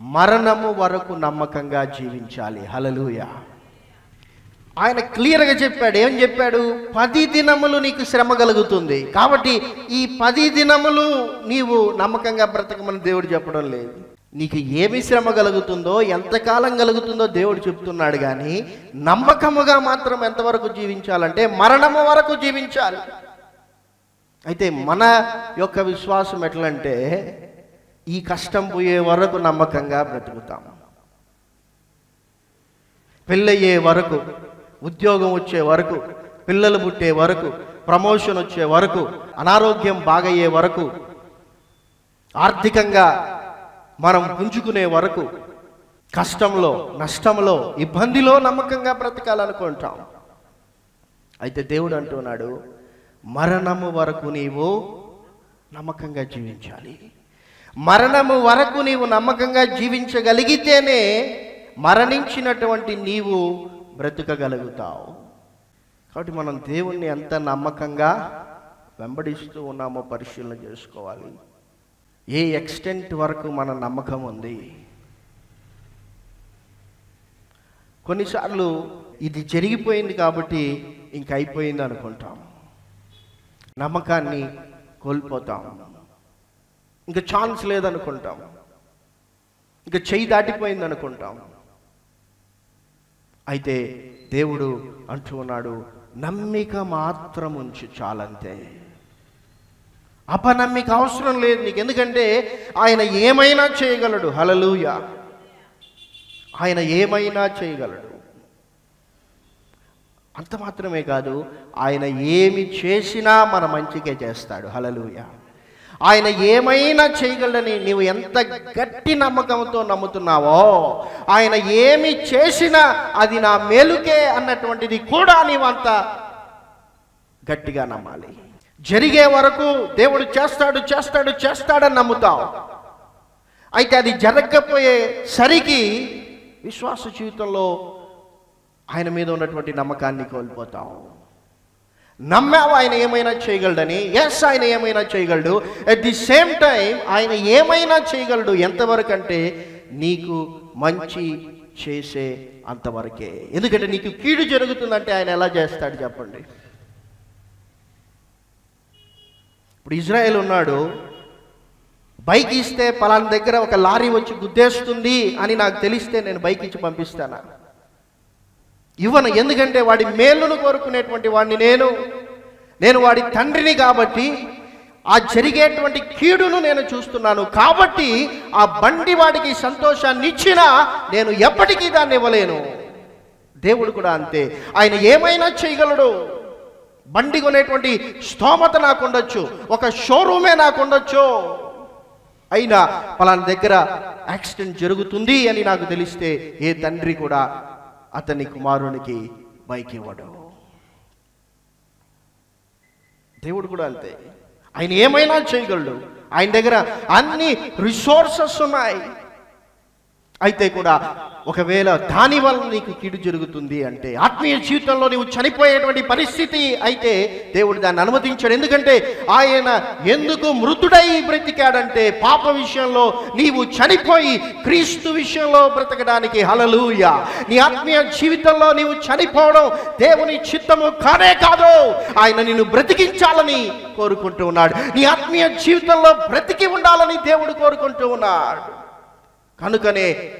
మరణము వరకు నమ్మకంగా జీవించాలి. హలలుయ ఆయన క్లియర్గా చెప్పాడు. ఏం చెప్పాడు? పది దినములు నీకు శ్రమ కలుగుతుంది. కాబట్టి ఈ పది దినములు నీవు నమ్మకంగా బ్రతకమని దేవుడు చెప్పడం లేదు. నీకు ఏమి శ్రమ కలుగుతుందో ఎంతకాలం కలుగుతుందో దేవుడు చెప్తున్నాడు కానీ నమ్మకముగా మాత్రం ఎంతవరకు జీవించాలంటే మరణము వరకు జీవించాలి. అయితే మన యొక్క విశ్వాసం ఎట్లంటే ఈ కష్టం పోయే వరకు నమ్మకంగా బ్రతుకుతాం పెళ్ళయ్యే వరకు ఉద్యోగం వచ్చే వరకు పిల్లలు పుట్టే వరకు ప్రమోషన్ వచ్చే వరకు అనారోగ్యం బాగయ్యే వరకు ఆర్థికంగా మనం పుంజుకునే వరకు కష్టంలో నష్టంలో ఇబ్బందిలో నమ్మకంగా బ్రతకాలనుకుంటాం. అయితే దేవుడు అంటున్నాడు మరణము వరకు నీవు నమ్మకంగా జీవించాలి. మరణము వరకు నీవు నమ్మకంగా జీవించగలిగితేనే మరణించినటువంటి నీవు బ్రతకగలుగుతావు. కాబట్టి మనం దేవుణ్ణి ఎంత నమ్మకంగా వెంబడిస్తూ ఉన్నామో పరిశీలన చేసుకోవాలి. ఏ ఎక్స్టెంట్ వరకు మన నమ్మకం ఉంది? కొన్నిసార్లు ఇది జరిగిపోయింది కాబట్టి ఇంక అయిపోయింది అనుకుంటాం. నమ్మకాన్ని కోల్పోతాం. ఇంకా ఛాన్స్ లేదనుకుంటాం. ఇంకా చెయ్యి దాటిపోయింది అనుకుంటాం. అయితే దేవుడు అంటూ ఉన్నాడు నమ్మిక మాత్రం ఉంచు చాలంతే. అపనమ్మిక అవసరం లేదు నీకు. ఎందుకంటే ఆయన ఏమైనా చేయగలడు. హలలుయ ఆయన ఏమైనా చేయగలడు. అంత మాత్రమే కాదు ఆయన ఏమి చేసినా మన మంచికే చేస్తాడు. హలలుయ ఆయన ఏమైనా చేయగలడని నీవు ఎంత గట్టి నమ్మకంతో నమ్ముతున్నావో ఆయన ఏమి చేసినా అది నా మేలుకే అన్నటువంటిది కూడా నీవంత గట్టిగా నమ్మాలి. జరిగే వరకు దేవుడు చేస్తాడు చేస్తాడు చేస్తాడని నమ్ముతావు అయితే అది జరగకపోయే సరికి విశ్వాస జీవితంలో ఆయన మీద ఉన్నటువంటి నమ్మకాన్ని కోల్పోతావు నమ్మావు ఆయన ఏమైనా చేయగలడని? ఎస్ ఆయన ఏమైనా చేయగలడు. అట్ ది సేమ్ టైం ఆయన ఏమైనా చేయగలడు ఎంతవరకు అంటే నీకు మంచి చేసే అంతవరకే. ఎందుకంటే నీకు కీడు జరుగుతుందంటే ఆయన ఎలా చేస్తాడు చెప్పండి. ఇప్పుడు ఇజ్రాయెల్ ఉన్నాడు బైక్ ఇస్తే పలానా దగ్గర ఒక లారీ వచ్చి గుద్దేస్తుంది అని నాకు తెలిస్తే నేను బైక్ ఇచ్చి పంపిస్తానా? ఇవ్వను. ఎందుకంటే వాడి మేలును కోరుకునేటువంటి వాడిని నేను నేను వాడి తండ్రిని కాబట్టి ఆ జరిగేటువంటి కీడును నేను చూస్తున్నాను. కాబట్టి ఆ బండి వాడికి సంతోషాన్ని ఇచ్చినా నేను ఎప్పటికీ దాన్ని ఇవ్వలేను. దేవుడు కూడా అంతే. ఆయన ఏమైనా చేయగలడు? బండి కొనేటువంటి స్తోమత నాకు ఉండొచ్చు ఒక షోరూమే నాకు ఉండొచ్చు అయినా పలానా దగ్గర యాక్సిడెంట్ జరుగుతుంది అని నాకు తెలిస్తే ఏ తండ్రి కూడా అతని కుమారునికి బైక్ ఇవ్వడు దేవుడు కూడా అంతే. ఆయన ఏమైనా చేయగలడు. ఆయన దగ్గర అన్ని రిసోర్సెస్ ఉన్నాయి. అయితే కూడా ఒకవేళ దాని వల్ల నీకు కీడు జరుగుతుంది అంటే ఆత్మీయ జీవితంలో నీవు చనిపోయేటువంటి పరిస్థితి అయితే దేవుడు దాన్ని అనుమతించాడు. ఎందుకంటే ఆయన ఎందుకు మృతుడై బ్రతికాడంటే పాప విషయంలో నీవు చనిపోయి క్రీస్తు విషయంలో బ్రతకడానికి హలలుయ నీ ఆత్మీయ జీవితంలో నీవు చనిపోవడం దేవుని చిత్తము కానే కాదు. ఆయన నిన్ను బ్రతికించాలని కోరుకుంటూ ఉన్నాడు. నీ ఆత్మీయ జీవితంలో బ్రతికి ఉండాలని దేవుడు కోరుకుంటూ ఉన్నాడు. కనుకనే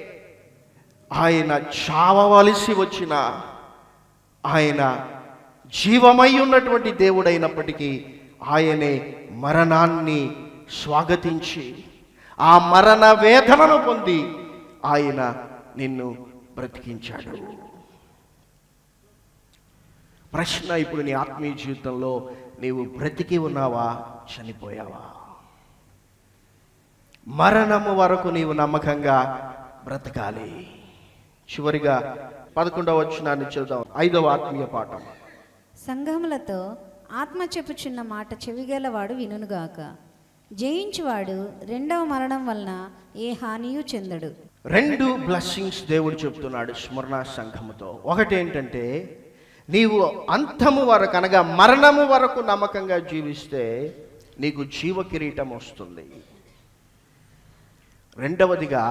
ఆయన చావవలసి వచ్చిన ఆయన జీవమై ఉన్నటువంటి దేవుడైనప్పటికీ ఆయనే మరణాన్ని స్వాగతించి ఆ మరణ వేదనను పొంది ఆయన నిన్ను బ్రతికించాడు. ప్రశ్న ఇప్పుడు నీ ఆత్మీయ జీవితంలో నీవు బ్రతికి ఉన్నావా? చనిపోయావా? మరణము వరకు నీవు నమ్మకంగా బ్రతకాలి. చివరిగా పదకొండవ వచనాన్ని చూద్దాం ఐదవ ఆత్మీయ పాఠం. సంఘములతో ఆత్మ చెప్పుచున్న మాట చెవిగలవాడు వినుగాక జయించువాడు రెండవ మరణం వలన ఏ హానియు చెందడు. రెండు బ్లెస్సింగ్స్ దేవుడు చెప్తున్నాడు స్మరణ సంఘముతో. ఒకటి ఏంటంటే నీవు అంతము వరకు అనగా మరణము వరకు నమ్మకంగా జీవిస్తే నీకు జీవ కిరీటం వస్తుంది. రెండవదిగా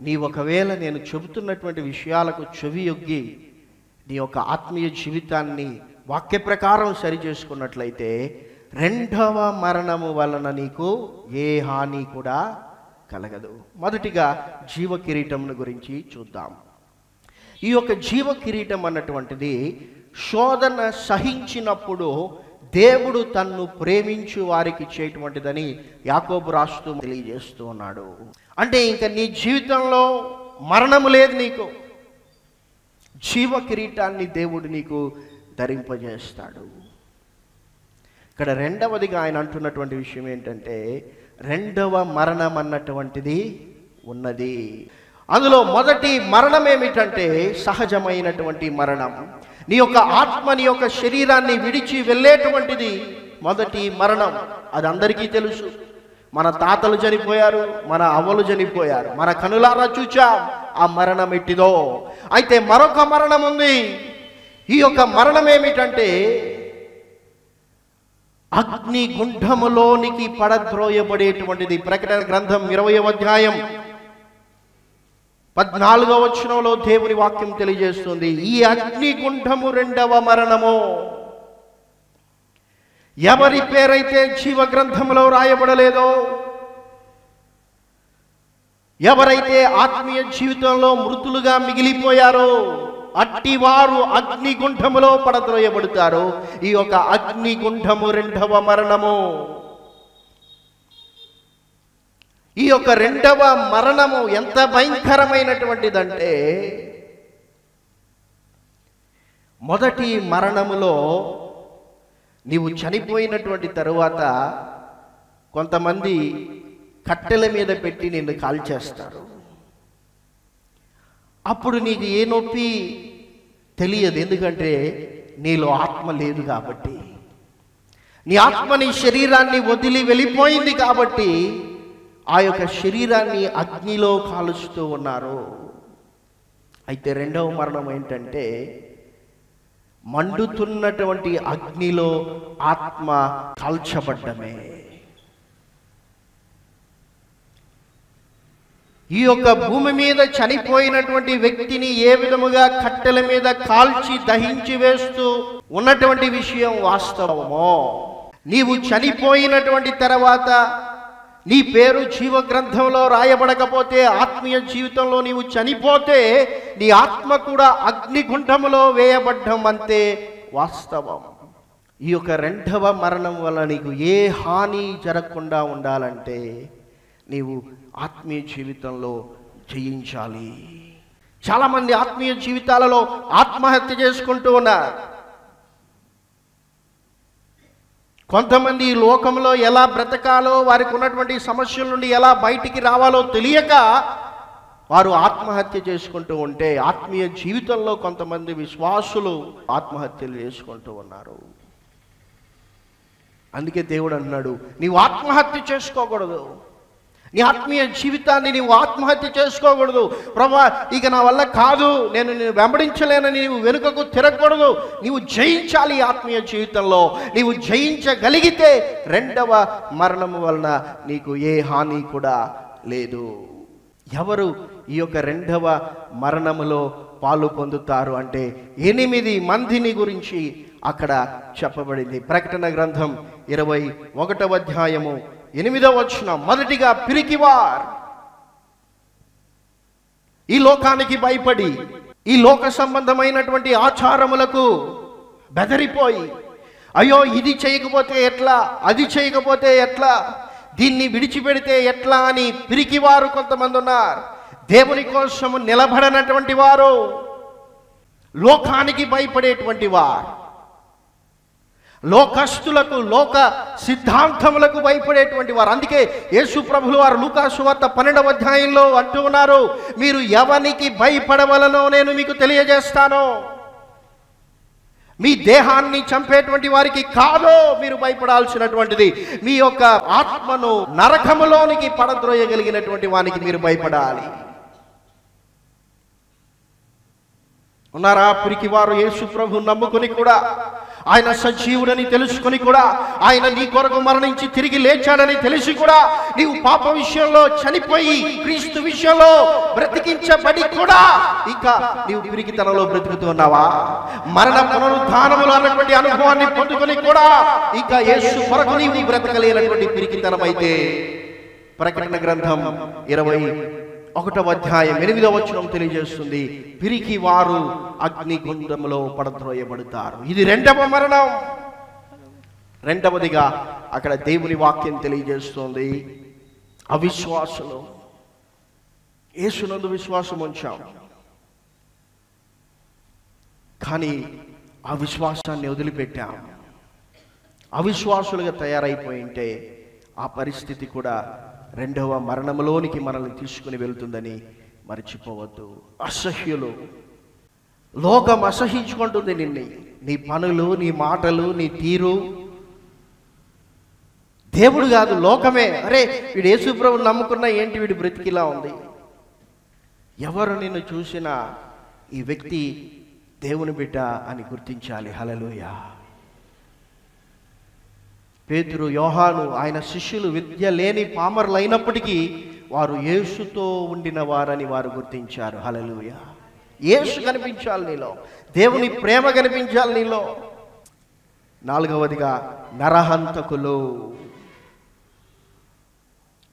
నీ ఒకవేళ నేను చెబుతున్నటువంటి విషయాలకు చెవి యొగ్గి నీ యొక్క ఆత్మీయ జీవితాన్ని వాక్య ప్రకారం సరి చేసుకున్నట్లయితే రెండవ మరణము వలన నీకు ఏ హాని కూడా కలగదు. మొదటిగా జీవ కిరీటంను గురించి చూద్దాం. ఈ యొక్క జీవ కిరీటం అన్నటువంటిది శోధన సహించినప్పుడు దేవుడు తన్ను ప్రేమించు వారికి ఇచ్చేటువంటిదని యాకోబు రాస్తూ తెలియజేస్తూ ఉన్నాడు. అంటే ఇంకా నీ జీవితంలో మరణము లేదు నీకు. జీవ కిరీటాన్ని దేవుడు నీకు ధరింపజేస్తాడు. ఇక్కడ రెండవదిగా ఆయన అంటున్నటువంటి విషయం ఏంటంటే రెండవ మరణం అన్నటువంటిది ఉన్నది. అందులో మొదటి మరణం ఏమిటంటే సహజమైనటువంటి మరణం. నీ యొక్క ఆత్మ నీ యొక్క శరీరాన్ని విడిచి వెళ్ళేటువంటిది మొదటి మరణం. అది అందరికీ తెలుసు. మన తాతలు చనిపోయారు మన అవ్వలు చనిపోయారు. మన కనులారా చూచాం ఆ మరణం ఎట్టిదో. అయితే మరొక మరణం ఉంది. ఈ యొక్క మరణం ఏమిటంటే అగ్ని గుంఢములోనికి పడద్రోయబడేటువంటిది. ప్రకటన గ్రంథం ఇరవై అధ్యాయం. పద్నాలుగో వచనంలో దేవుని వాక్యం తెలియజేస్తుంది. ఈ అగ్నిగుంఠము రెండవ మరణము. ఎవరి పేరైతే జీవ గ్రంథంలో రాయబడలేదో ఎవరైతే ఆత్మీయ జీవితంలో మృతులుగా మిగిలిపోయారో అట్టివారు అగ్నిగుంఠములో పడద్రోయబడతారు. ఈ యొక్క అగ్నిగుంఠము రెండవ మరణము. ఈ యొక్క రెండవ మరణము ఎంత భయంకరమైనటువంటిదంటే మొదటి మరణములో నీవు చనిపోయినటువంటి తరువాత కొంతమంది కట్టెల మీద పెట్టి నిన్ను కాల్చేస్తారు. అప్పుడు నీకు ఏ నొప్పి తెలియదు ఎందుకంటే నీలో ఆత్మ లేదు కాబట్టి. నీ ఆత్మ నీ శరీరాన్ని వదిలి వెళ్ళిపోయింది కాబట్టి ఆ యొక్క శరీరాన్ని అగ్నిలో కాలుస్తూ ఉన్నారు. అయితే రెండవ మరణం ఏంటంటే మండుతున్నటువంటి అగ్నిలో ఆత్మ కాల్చబడ్డమే. ఈ యొక్క భూమి మీద చనిపోయినటువంటి వ్యక్తిని ఏ విధముగా కట్టెల మీద కాల్చి దహించి వేస్తూ ఉన్నటువంటి విషయం వాస్తవమో నీవు చనిపోయినటువంటి తర్వాత నీ పేరు జీవ గ్రంథంలో రాయబడకపోతే ఆత్మీయ జీవితంలో నీవు చనిపోతే నీ ఆత్మ కూడా అగ్నిగుంఠములో వేయబడ్డం అంతే వాస్తవం. ఈ యొక్క రెండవ మరణం వల్ల నీకు ఏ హాని జరగకుండా ఉండాలంటే నీవు ఆత్మీయ జీవితంలో జయించాలి. చాలామంది ఆత్మీయ జీవితాలలో ఆత్మహత్య చేసుకుంటూ ఉన్నారు. కొంతమంది ఈ లోకంలో ఎలా బ్రతకాలో వారికి ఉన్నటువంటి సమస్యల నుండి ఎలా బయటికి రావాలో తెలియక వారు ఆత్మహత్య చేసుకుంటూ ఉంటే ఆత్మీయ జీవితంలో కొంతమంది విశ్వాసులు ఆత్మహత్యలు చేసుకుంటూ ఉన్నారు. అందుకే దేవుడు అన్నాడు నీవు ఆత్మహత్య చేసుకోకూడదు. నీ ఆత్మీయ జీవితాన్ని నీవు ఆత్మహత్య చేసుకోకూడదు. ప్రభా ఇక నా వల్ల కాదు. నేను నేను వెంబడించలేనని నీవు వెనుకకు తిరగకూడదు. నీవు జయించాలి ఈ ఆత్మీయ జీవితంలో. నీవు జయించగలిగితే రెండవ మరణము వలన నీకు ఏ హాని కూడా లేదు. ఎవరు ఈ యొక్క రెండవ మరణములో పాలు పొందుతారు అంటే ఎనిమిది మందిని గురించి అక్కడ చెప్పబడింది. ప్రకటన గ్రంథం ఇరవై ఒకటవ అధ్యాయము ఎనిమిదవ వచ్చిన మొదటిగా పిరికివార్. ఈ లోకానికి భయపడి ఈ లోక సంబంధమైనటువంటి ఆచారములకు బెదరిపోయి అయ్యో ఇది చేయకపోతే ఎట్లా అది చేయకపోతే ఎట్లా దీన్ని విడిచిపెడితే ఎట్లా అని పిరికివారు కొంతమంది ఉన్నారు. దేవుని కోసము నిలబడనటువంటి వారు లోకానికి భయపడేటువంటి వారు. లోకస్తులకు లోక సిద్ధాంతములకు భయపడేటువంటి వారు. అందుకే యేసు ప్రభులు వారు లూకాసు వార్త పన్నెండవ అధ్యాయంలో అంటూ ఉన్నారు మీరు ఎవనికి భయపడవలనో నేను మీకు తెలియజేస్తాను. మీ దేహాన్ని చంపేటువంటి వారికి కాదో మీరు భయపడాల్సినటువంటిది. మీ యొక్క ఆత్మను నరకములోనికి పడద్రోయగలిగినటువంటి వానికి మీరు భయపడాలి. ఉన్నారా? పురికి వారు యేసు ప్రభు నమ్ముకుని కూడా ఆయన సజీవుడని తెలుసుకొని కూడా ఆయన నీ కొరకు మరణించి తిరిగి లేచాడని తెలిసి కూడా నీవు పాప విషయంలో చనిపోయి క్రీస్తు విషయంలో బ్రతికించబడి కూడా ఇంకా నీవు పిరికితనంలో బ్రతుకుతున్నావా మరణ పునరుద్ధానములు అన్నటువంటి అనుభవాన్ని పొందుకొని కూడా ఇంకా యేసు కొరకు నీవు బ్రతకలేనటువంటి పిరికితనం అయితే ప్రకటన గ్రంథం ఇరవై ఒకటవ అధ్యాయం ఎనిమిదవ వచనం తెలియజేస్తుంది. పిరికి వారు అగ్నిగుండంలో పడద్రోయబడతారు. ఇది రెండవ మరణం. రెండవదిగా అక్కడ దేవుని వాక్యం తెలియజేస్తుంది. అవిశ్వాసులు. యేసునందు విశ్వాసం ఉంచాం. కానీ ఆ విశ్వాసాన్ని వదిలిపెట్టాం. అవిశ్వాసులుగా తయారైపోయింటే ఆ పరిస్థితి కూడా రెండవ మరణంలోనికి మనల్ని తీసుకుని వెళ్తుందని మర్చిపోవద్దు. అసహ్యులు. లోకం అసహించుకుంటుంది నిన్ను. నీ పనులు నీ మాటలు నీ తీరు. దేవుడు కాదు లోకమే. అరే వీడు యేసుప్రభు నమ్ముకున్నా ఏంటి? వీడి బ్రతికిలా ఉంది. ఎవరు నిన్ను చూసినా ఈ వ్యక్తి దేవుని బిడ్డ అని గుర్తించాలి. హలలుయా పేతురు యోహాను ఆయన శిష్యులు విద్య లేని పామరులు అయినప్పటికీ వారు యేసుతో ఉండిన వారని వారు గుర్తించారు. హలలుయ యేసు కనిపించాలి నీలో. దేవుని ప్రేమ కనిపించాలి నీలో. నాలుగవదిగా నరహంతకులు.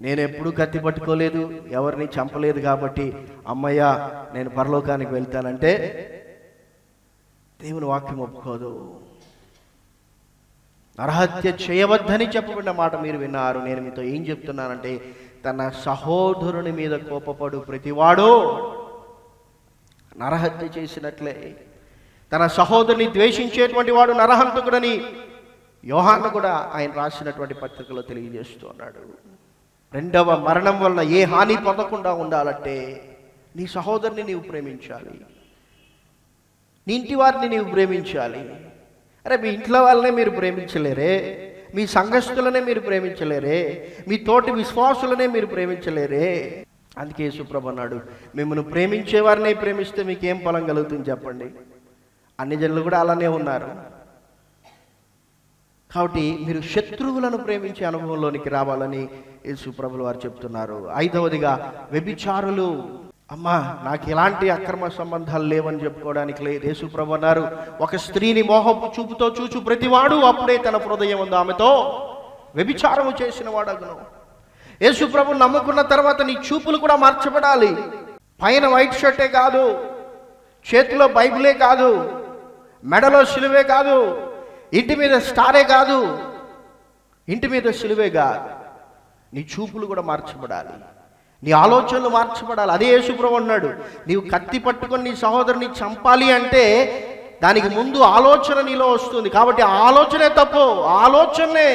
నేను ఎప్పుడూ కత్తి పట్టుకోలేదు ఎవరిని చంపలేదు కాబట్టి అమ్మయ్య నేను పరలోకానికి వెళ్తానంటే దేవుని వాక్యం ఒప్పుకోదు. నరహత్య చేయవద్దని చెప్పబడిన మాట మీరు విన్నారు. నేను మీతో ఏం చెప్తున్నానంటే తన సహోదరుని మీద కోపపడు ప్రతివాడు నరహత్య చేసినట్లే. తన సహోదరుని ద్వేషించేటువంటి వాడు నరహంతకుడని యోహాన్ను కూడా ఆయన రాసినటువంటి పత్రికలో తెలియజేస్తున్నాడు. రెండవ మరణం వలన ఏ హాని పొందకుండా ఉండాలంటే నీ సహోదరుని నీవు ప్రేమించాలి. నీ ఇంటి వారిని నీవు ప్రేమించాలి. అరే మీ ఇంట్లో వాళ్ళనే మీరు ప్రేమించలేరే? మీ సంఘస్థులనే మీరు ప్రేమించలేరే? మీ తోటి విశ్వాసులనే మీరు ప్రేమించలేరే? అందుకే సుప్రభ అన్నాడు మిమ్మల్ని ప్రేమించేవారినే ప్రేమిస్తే మీకు ఏం ఫలం కలుగుతుంది చెప్పండి. అన్ని జనులు కూడా అలానే ఉన్నారు. కాబట్టి మీరు శత్రువులను ప్రేమించే అనుభవంలోనికి రావాలని యేసుప్రభులు వారు చెప్తున్నారు. ఐదవదిగా వ్యభిచారులు. అమ్మా నాకు ఎలాంటి అక్రమ సంబంధాలు లేవని చెప్పుకోవడానికి లేదు. యేసుప్రభు అన్నారు ఒక స్త్రీని మోహపు చూపుతో చూచు ప్రతివాడు అప్పుడే తన హృదయం ఉంది. ఆమెతో వ్యభిచారము చేసిన వాడగును. యేసుప్రభు నమ్ముకున్న తర్వాత నీ చూపులు కూడా మార్చబడాలి. పైన వైట్ షర్టే కాదు చేతిలో బైబిలే కాదు మెడలో సిలువే కాదు ఇంటి మీద స్టారే కాదు ఇంటి మీద సిలువే కాదు. నీ చూపులు కూడా మార్చబడాలి. నీ ఆలోచనలు మార్చబడాలి. అదే యేసుప్రభు అన్నాడు నీవు కత్తి పట్టుకొని నీ సహోదరుని చంపాలి అంటే దానికి ముందు ఆలోచన నీలో వస్తుంది. కాబట్టి ఆలోచనే తప్పు. ఆలోచనే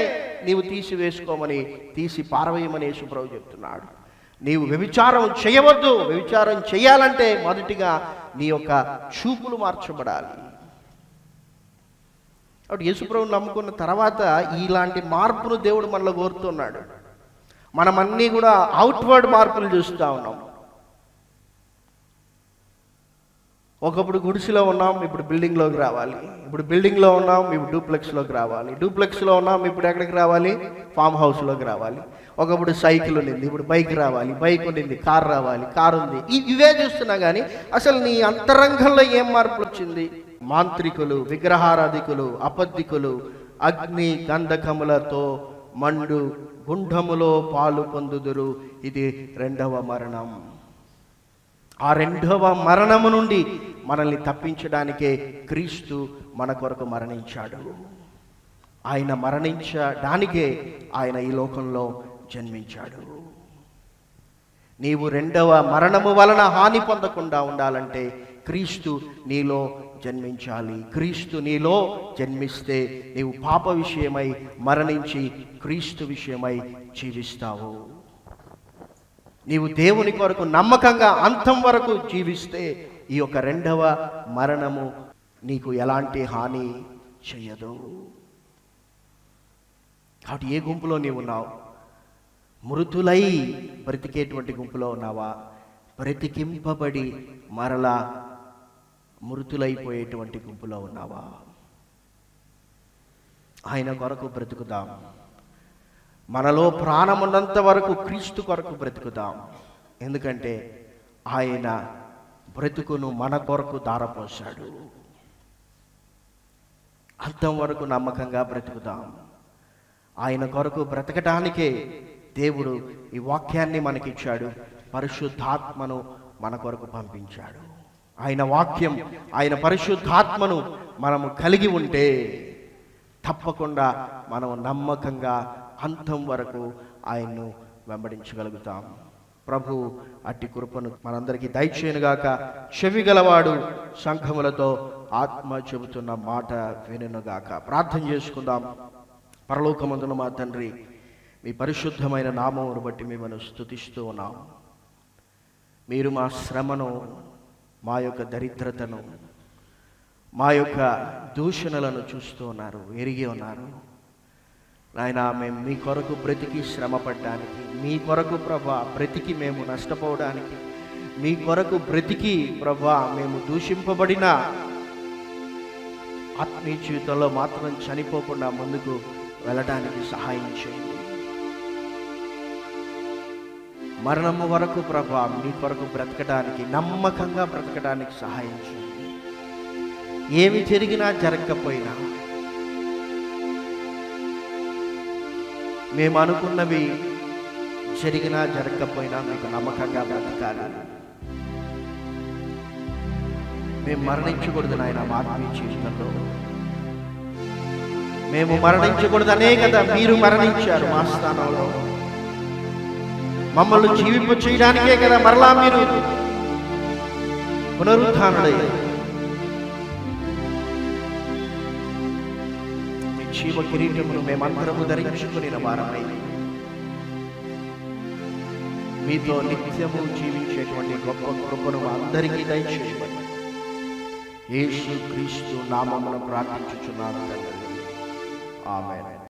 నీవు తీసి వేసుకోమని తీసి పారవేయమని యేసుప్రభు చెప్తున్నాడు. నీవు వ్యభిచారం చేయవద్దు. వ్యభిచారం చేయాలంటే మొదటిగా నీ యొక్క చూపులు మార్చబడాలి. కాబట్టి యేసుప్రభు నమ్ముకున్న తర్వాత ఇలాంటి మార్పును దేవుడు మనలో కోరుతున్నాడు. మనం అన్నీ కూడా అవుట్వర్డ్ మార్పులు చూస్తూ ఉన్నాం. ఒకప్పుడు గుడిసెలో ఉన్నాం ఇప్పుడు బిల్డింగ్లోకి రావాలి. ఇప్పుడు బిల్డింగ్లో ఉన్నాం ఇప్పుడు డూప్లెక్స్లోకి రావాలి. డూప్లెక్స్లో ఉన్నాం ఇప్పుడు ఎక్కడికి రావాలి? ఫామ్ హౌస్లోకి రావాలి. ఒకప్పుడు సైకిల్ ఉండింది ఇప్పుడు బైక్ రావాలి బైక్ ఉండింది కార్ రావాలి కార్ ఉంది. ఇవే చూస్తున్నా కానీ అసలు నీ అంతరంగంలో ఏం మార్పు వచ్చింది? మాంత్రికులు విగ్రహారాధికులు అబద్ధికులు అగ్ని గంధకములతో మండు గుండములో పాలు పొందుదురు. ఇది రెండవ మరణం. ఆ రెండవ మరణము నుండి మనల్ని తప్పించడానికే క్రీస్తు మన కొరకు మరణించాడు. ఆయన మరణించడానికే ఆయన ఈ లోకంలో జన్మించాడు. నీవు రెండవ మరణము వలన హాని పొందకుండా ఉండాలంటే క్రీస్తు నీలో జన్మించాలి. క్రీస్తు నీలో జన్మిస్తే నీవు పాప విషయమై మరణించి క్రీస్తు విషయమై జీవిస్తావు. నీవు దేవుని కొరకు నమ్మకంగా అంతం వరకు జీవిస్తే ఈ యొక్క రెండవ మరణము నీకు ఎలాంటి హాని చేయదు. కాబట్టి ఏ గుంపులో నీవు ఉన్నావు? మృతులై బ్రతికేటువంటి గుంపులో ఉన్నావా? బ్రతికింపబడి మరలా మృతులైపోయేటువంటి గుంపులో ఉన్నావా? ఆయన కొరకు బ్రతుకుదాం. మనలో ప్రాణమున్నంత వరకు క్రీస్తు కొరకు బ్రతుకుదాం. ఎందుకంటే ఆయన బ్రతుకును మన కొరకు దారపోశాడు. అంతం వరకు నమ్మకంగా బ్రతుకుదాం. ఆయన కొరకు బ్రతకటానికే దేవుడు ఈ వాక్యాన్ని మనకిచ్చాడు. పరిశుద్ధాత్మను మన కొరకు పంపించాడు. ఆయన వాక్యం ఆయన పరిశుద్ధాత్మను మనము కలిగి ఉంటే తప్పకుండా మనం నమ్మకంగా అంతం వరకు ఆయన్ను వెంబడించగలుగుతాం. ప్రభు అట్టి కృపను మనందరికీ దయచేయనుగాక. చెవి గలవాడు సంఘములతో ఆత్మ చెబుతున్న మాట వినుగాక ప్రార్థన చేసుకుందాం. పరలోకమందున మా తండ్రి మీ పరిశుద్ధమైన నామమును బట్టి మిమ్మల్ని స్థుతిస్తూ ఉన్నాం. మీరు మా శ్రమను మా యొక్క దరిద్రతను మా యొక్క దూషణలను చూస్తూ ఉన్నారు ఎరిగి ఉన్నారు. నాయన మేము మీ కొరకు బ్రతికి శ్రమ పడ్డానికి మీ కొరకు ప్రభా బ్రతికి మేము నష్టపోవడానికి మీ కొరకు బ్రతికి ప్రభా మేము దూషింపబడిన ఆత్మీయ జీవితంలో మాత్రం చనిపోకుండా ముందుకు వెళ్ళడానికి సహాయం చేయండి. మరణము వరకు ప్రభా మీ కొరకు బ్రతకడానికి నమ్మకంగా బ్రతకడానికి సహాయం చేయండి. ఏమి జరిగినా జరగకపోయినా మేము అనుకున్నవి జరిగినా జరగకపోయినా మీకు నమ్మకంగా బ్రతకాలి. మేము మరణించకూడదు నాయన మా ఆత్మీయ జీవితంలో. మేము మరణించకూడదనే కదా మీరు మరణించారు మా స్థానంలో. మమ్మల్ని జీవింప చేయడానికే కదా మరలా మీరు పునరుత్డై. మీ జీవ కిరీటమును మేమంతరము ధరించుకుని వారమై. మీతో నిత్యము జీవించేటువంటి గొప్ప కృపను మా అందరికీ దయచేయమని యేసు క్రీస్తు నామమును ప్రార్థించుచున్నాను తండ్రి. ఆమె